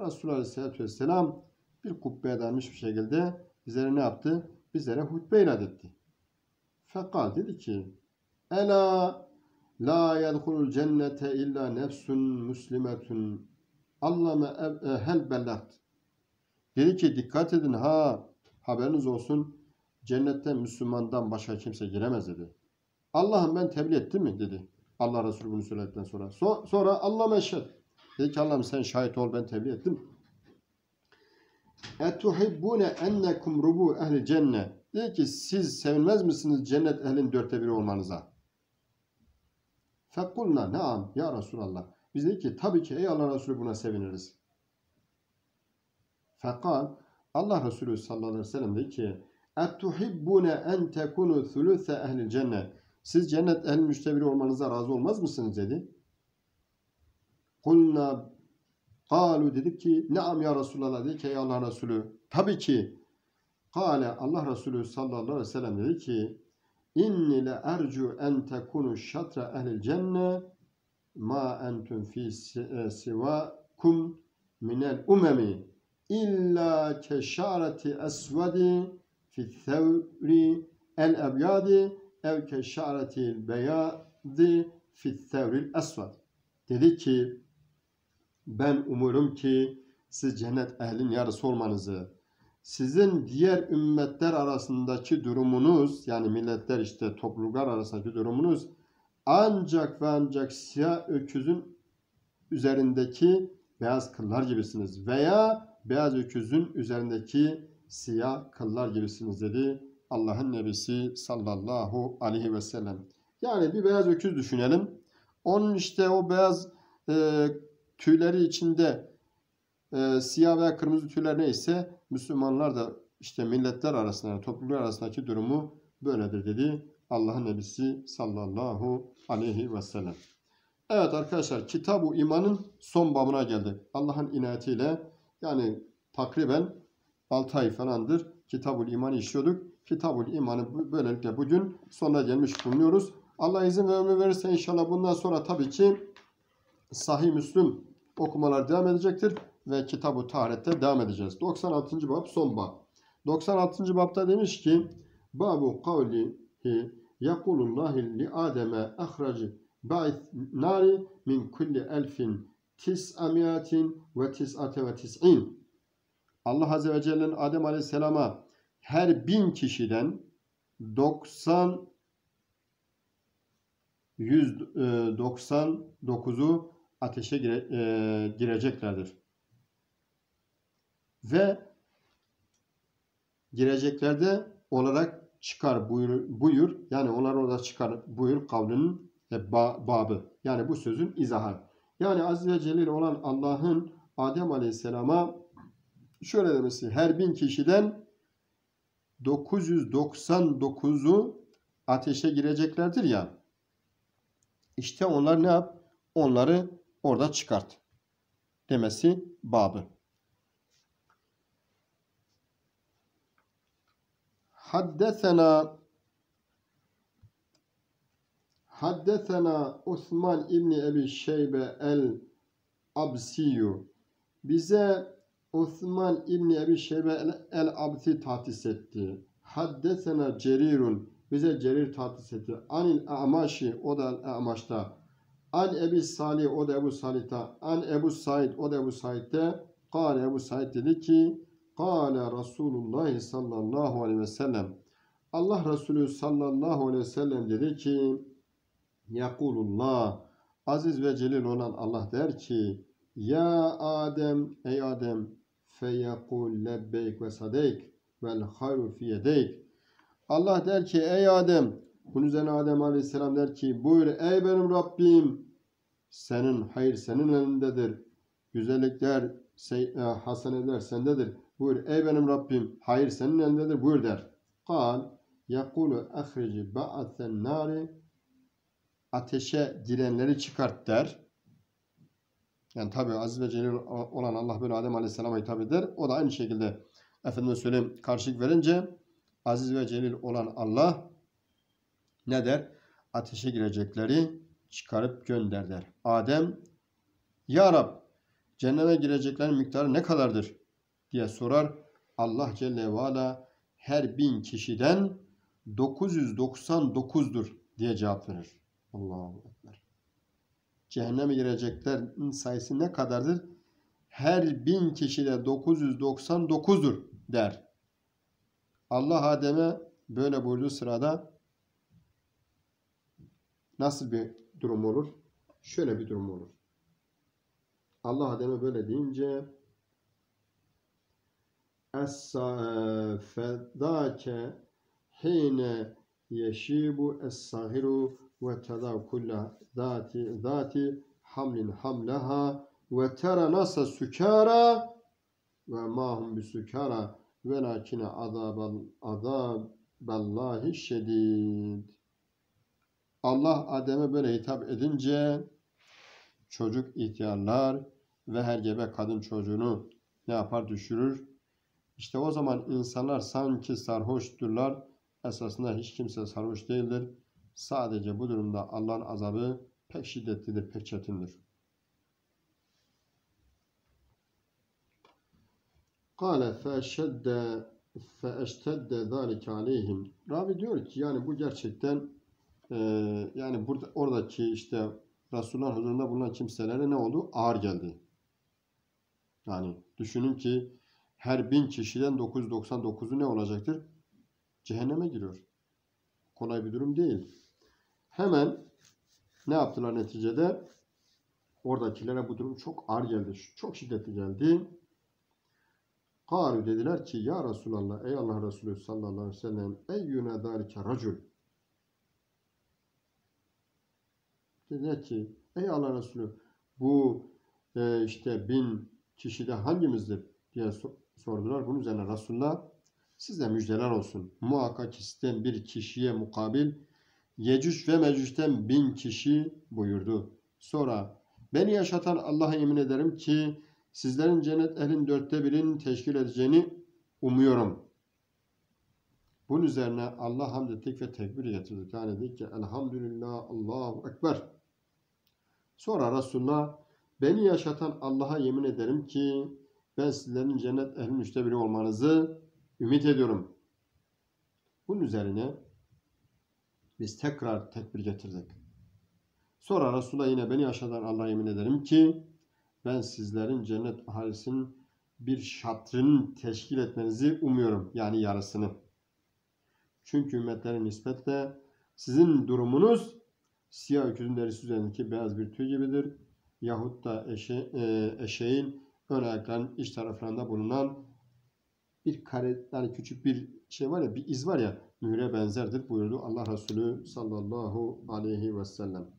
Resulü aleyhissalatü vesselam bir kubbeye dayanmış bir şekilde bizlere ne yaptı? Bizlere hutbe irad etti. Fekal dedi ki Ela La yedhulul cennete illa nefsun muslimetun. Allame ev- e, hel bellat. Dedi ki dikkat edin ha haberiniz olsun cennette Müslümandan başka kimse giremez dedi. Allah'ım ben tebliğ ettim mi dedi. Allah Resulü bunu söyledikten sonra. So- sonra Allah meşhed. Dedi ki Allah'ım sen şahit ol ben tebliğ ettim. Etuhibbune ennekum rubu ehli cennet. Dedi ki siz sevinmez misiniz cennet ehlin dörtte biri olmanıza? Fekulna naam ya Resulallah. Biz dedik ki tabii ki ey Allah Resulü buna seviniriz. Fekal Allah Resulü sallallahu aleyhi ve sellem dedi ki Ettuhibbune en tekunu thuluthe ehlil cennet. Siz cennet ehlin üçte biri olmanıza razı olmaz mısınız dedi. Kulna Kalu dedik ki naam ya Resulallah dedi ki ey Allah Resulü. Tabii ki. Kale Allah Resulü sallallahu aleyhi ve sellem dedi ki İnni le ercu en tekunu şatra ehlil cenne ma entum fi si- e, sivakum minel umemi illa keşareti esvedi fi thevri el ebyadi ev keşareti beyadi fi thevril esvad. Dedi ki ben umurum ki siz cennet ehlin yarısı olmanızı, sizin diğer ümmetler arasındaki durumunuz yani milletler işte topluluklar arasındaki durumunuz ancak ve ancak siyah öküzün üzerindeki beyaz kıllar gibisiniz veya beyaz öküzün üzerindeki siyah kıllar gibisiniz dedi Allah'ın Nebisi sallallahu aleyhi ve sellem. Yani bir beyaz öküz düşünelim. Onun işte o beyaz e, tüyleri içinde e, siyah veya kırmızı tüyler neyse Müslümanlar da işte milletler arasında, yani topluluklar arasındaki durumu böyledir dedi Allah'ın Nebisi sallallahu aleyhi ve sellem. Evet arkadaşlar Kitab-ı İman'ın son babına geldik. Allah'ın inayetiyle yani takriben 6 ay falandır Kitab-ı İman'ı işliyorduk. Kitab-ı İman'ı böylelikle bugün sonuna gelmiş bulunuyoruz. Allah izin ve ömür verirse inşallah bundan sonra tabii ki Sahih Müslüm okumalar devam edecektir ve Kitab-ı Taharet'te devam edeceğiz. 96. bab son bab. 96. babda demiş ki Babu kavlihi yakulullahi li Adem'e ahraci ba'ith nari min kulli elfin tis'amiyatin ve tis'ate ve tis'in Allah Azze ve Celle'nin Adem Aleyhisselam'a her bin kişiden 90 199'u ateşe gire, e, gireceklerdir. Ve gireceklerde olarak çıkar buyur, buyur yani onlar orada çıkar buyur kavlinin e, ba, babı. Yani bu sözün izahı. Yani Aziz ve Celil olan Allah'ın Adem Aleyhisselam'a şöyle demesi her bin kişiden 999'u ateşe gireceklerdir ya. İşte onlar ne yap? Onları orada çıkart. Demesi babı. Haddesena Haddesena Osman İbni Ebi Şeybe el Absiyu bize Osman İbni Ebi Şeybe el Absi tahsis etti. Haddesena Cerirun bize Cerir tahsis etti. Anil Amaşi o da Amaş'ta. An Ebi Salih o da Ebu Salih'ta. An Ebu Said o da Ebu Said'te. Kale Ebu Said dedi ki Kale Resulullah sallallahu aleyhi ve sellem Allah Resulü sallallahu aleyhi ve sellem dedi ki Yakulullah Aziz ve celil olan Allah der ki Ya Adem ey Adem feyekul lebbeyk ve sadeyk vel hayru fiyedeyk Allah der ki ey Adem bunun üzerine Adem aleyhisselam der ki buyur ey benim Rabbim senin hayır senin elindedir. Güzellikler, sey, e, haseneler sendedir. Buyur ey benim Rabbim hayır senin elindedir buyur der. Kal yakulu ahrici ba'aten nari ateşe girenleri çıkart der. Yani tabi aziz ve celil olan Allah böyle Adem Aleyhisselam'a hitap eder. O da aynı şekilde efendime söyleyeyim karşılık verince aziz ve celil olan Allah ne der? Ateşe girecekleri çıkarıp gönder der. Adem Ya Rab cennete gireceklerin miktarı ne kadardır? diye sorar. Allah Celle ve Ala her bin kişiden 999'dur diye cevap verir. Allahu. Cehenneme gireceklerin sayısı ne kadardır? Her bin kişide 999'dur der. Allah Adem'e böyle buyurduğu sırada nasıl bir durum olur? Şöyle bir durum olur. Allah Adem'e böyle deyince Es-fedâke hîne yeşîbu es-sahiru ve tedâ kulla zâti zâti hamlin hamleha ve tera nasa sükâra ve mahum bisükâra velâkine azâbel azâbellahi şedîd. Allah Adem'e böyle hitap edince çocuk ihtiyarlar ve her gebe kadın çocuğunu ne yapar düşürür. İşte o zaman insanlar sanki sarhoşturlar. Esasında hiç kimse sarhoş değildir. Sadece bu durumda Allah'ın azabı pek şiddetlidir, pek çetindir. Kale feşedde feeştedde zâlike aleyhim. Rabi diyor ki yani bu gerçekten e, yani burada oradaki işte Resulullah huzurunda bulunan kimselere ne oldu? Ağır geldi. Yani düşünün ki her bin kişiden 999'u ne olacaktır? Cehenneme giriyor. Kolay bir durum değil. Hemen ne yaptılar neticede? Oradakilere bu durum çok ağır geldi. Çok şiddetli geldi. Kalu dediler ki ya Resulallah ey Allah Resulü sallallahu aleyhi ve sellem eyyüne zâlike racul. Dediler ki ey Allah Resulü bu e, işte bin kişide hangimizdir diye so- sordular. Bunun üzerine Resulullah size müjdeler olsun. Muhakkak isten bir kişiye mukabil Yecüc ve Mecüc'ten bin kişi buyurdu. Sonra beni yaşatan Allah'a yemin ederim ki sizlerin cennet ehlin dörtte birini teşkil edeceğini umuyorum. Bunun üzerine Allah hamd ettik ve tekbir getirdik. Yani dedik ki elhamdülillah Allahu Ekber. Sonra Resulullah beni yaşatan Allah'a yemin ederim ki ben sizlerin cennet ehlin üçte biri olmanızı ümit ediyorum. Bunun üzerine biz tekrar tekbir getirdik. Sonra Resulullah yine beni yaşatan Allah'a yemin ederim ki ben sizlerin cennet ahalisinin bir şatrını teşkil etmenizi umuyorum. Yani yarısını. Çünkü ümmetlerin nispetle sizin durumunuz siyah öküzün derisi üzerindeki beyaz bir tüy gibidir. Yahut da eşe, e, eşeğin ön ayaklarının iç taraflarında bulunan bir kare, yani küçük bir şey var ya, bir iz var ya, mühre benzerdir buyurdu Allah Resulü sallallahu aleyhi ve sellem.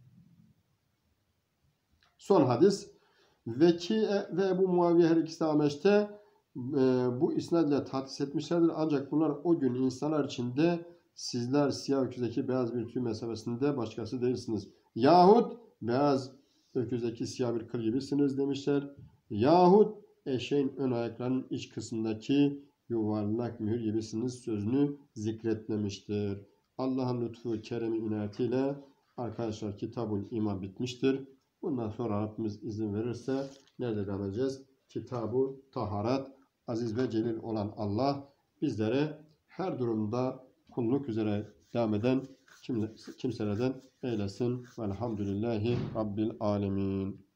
Son hadis. Veki ve Ebu Muaviye her ikisi Ameş'te e, bu isnadla tahsis etmişlerdir. Ancak bunlar o gün insanlar içinde sizler siyah öküzdeki beyaz bir tüy mesafesinde başkası değilsiniz. Yahut beyaz öküzdeki siyah bir kıl gibisiniz demişler. Yahut eşeğin ön ayaklarının iç kısmındaki yuvarlak mühür gibisiniz sözünü zikretmemiştir. Allah'ın lütfu, keremi, inayetiyle arkadaşlar kitabul iman bitmiştir. Bundan sonra Rabbimiz izin verirse nerede kalacağız? Kitabı taharat, aziz ve celil olan Allah bizlere her durumda kulluk üzere devam eden kimselerden eylesin. Velhamdülillahi Rabbil alemin.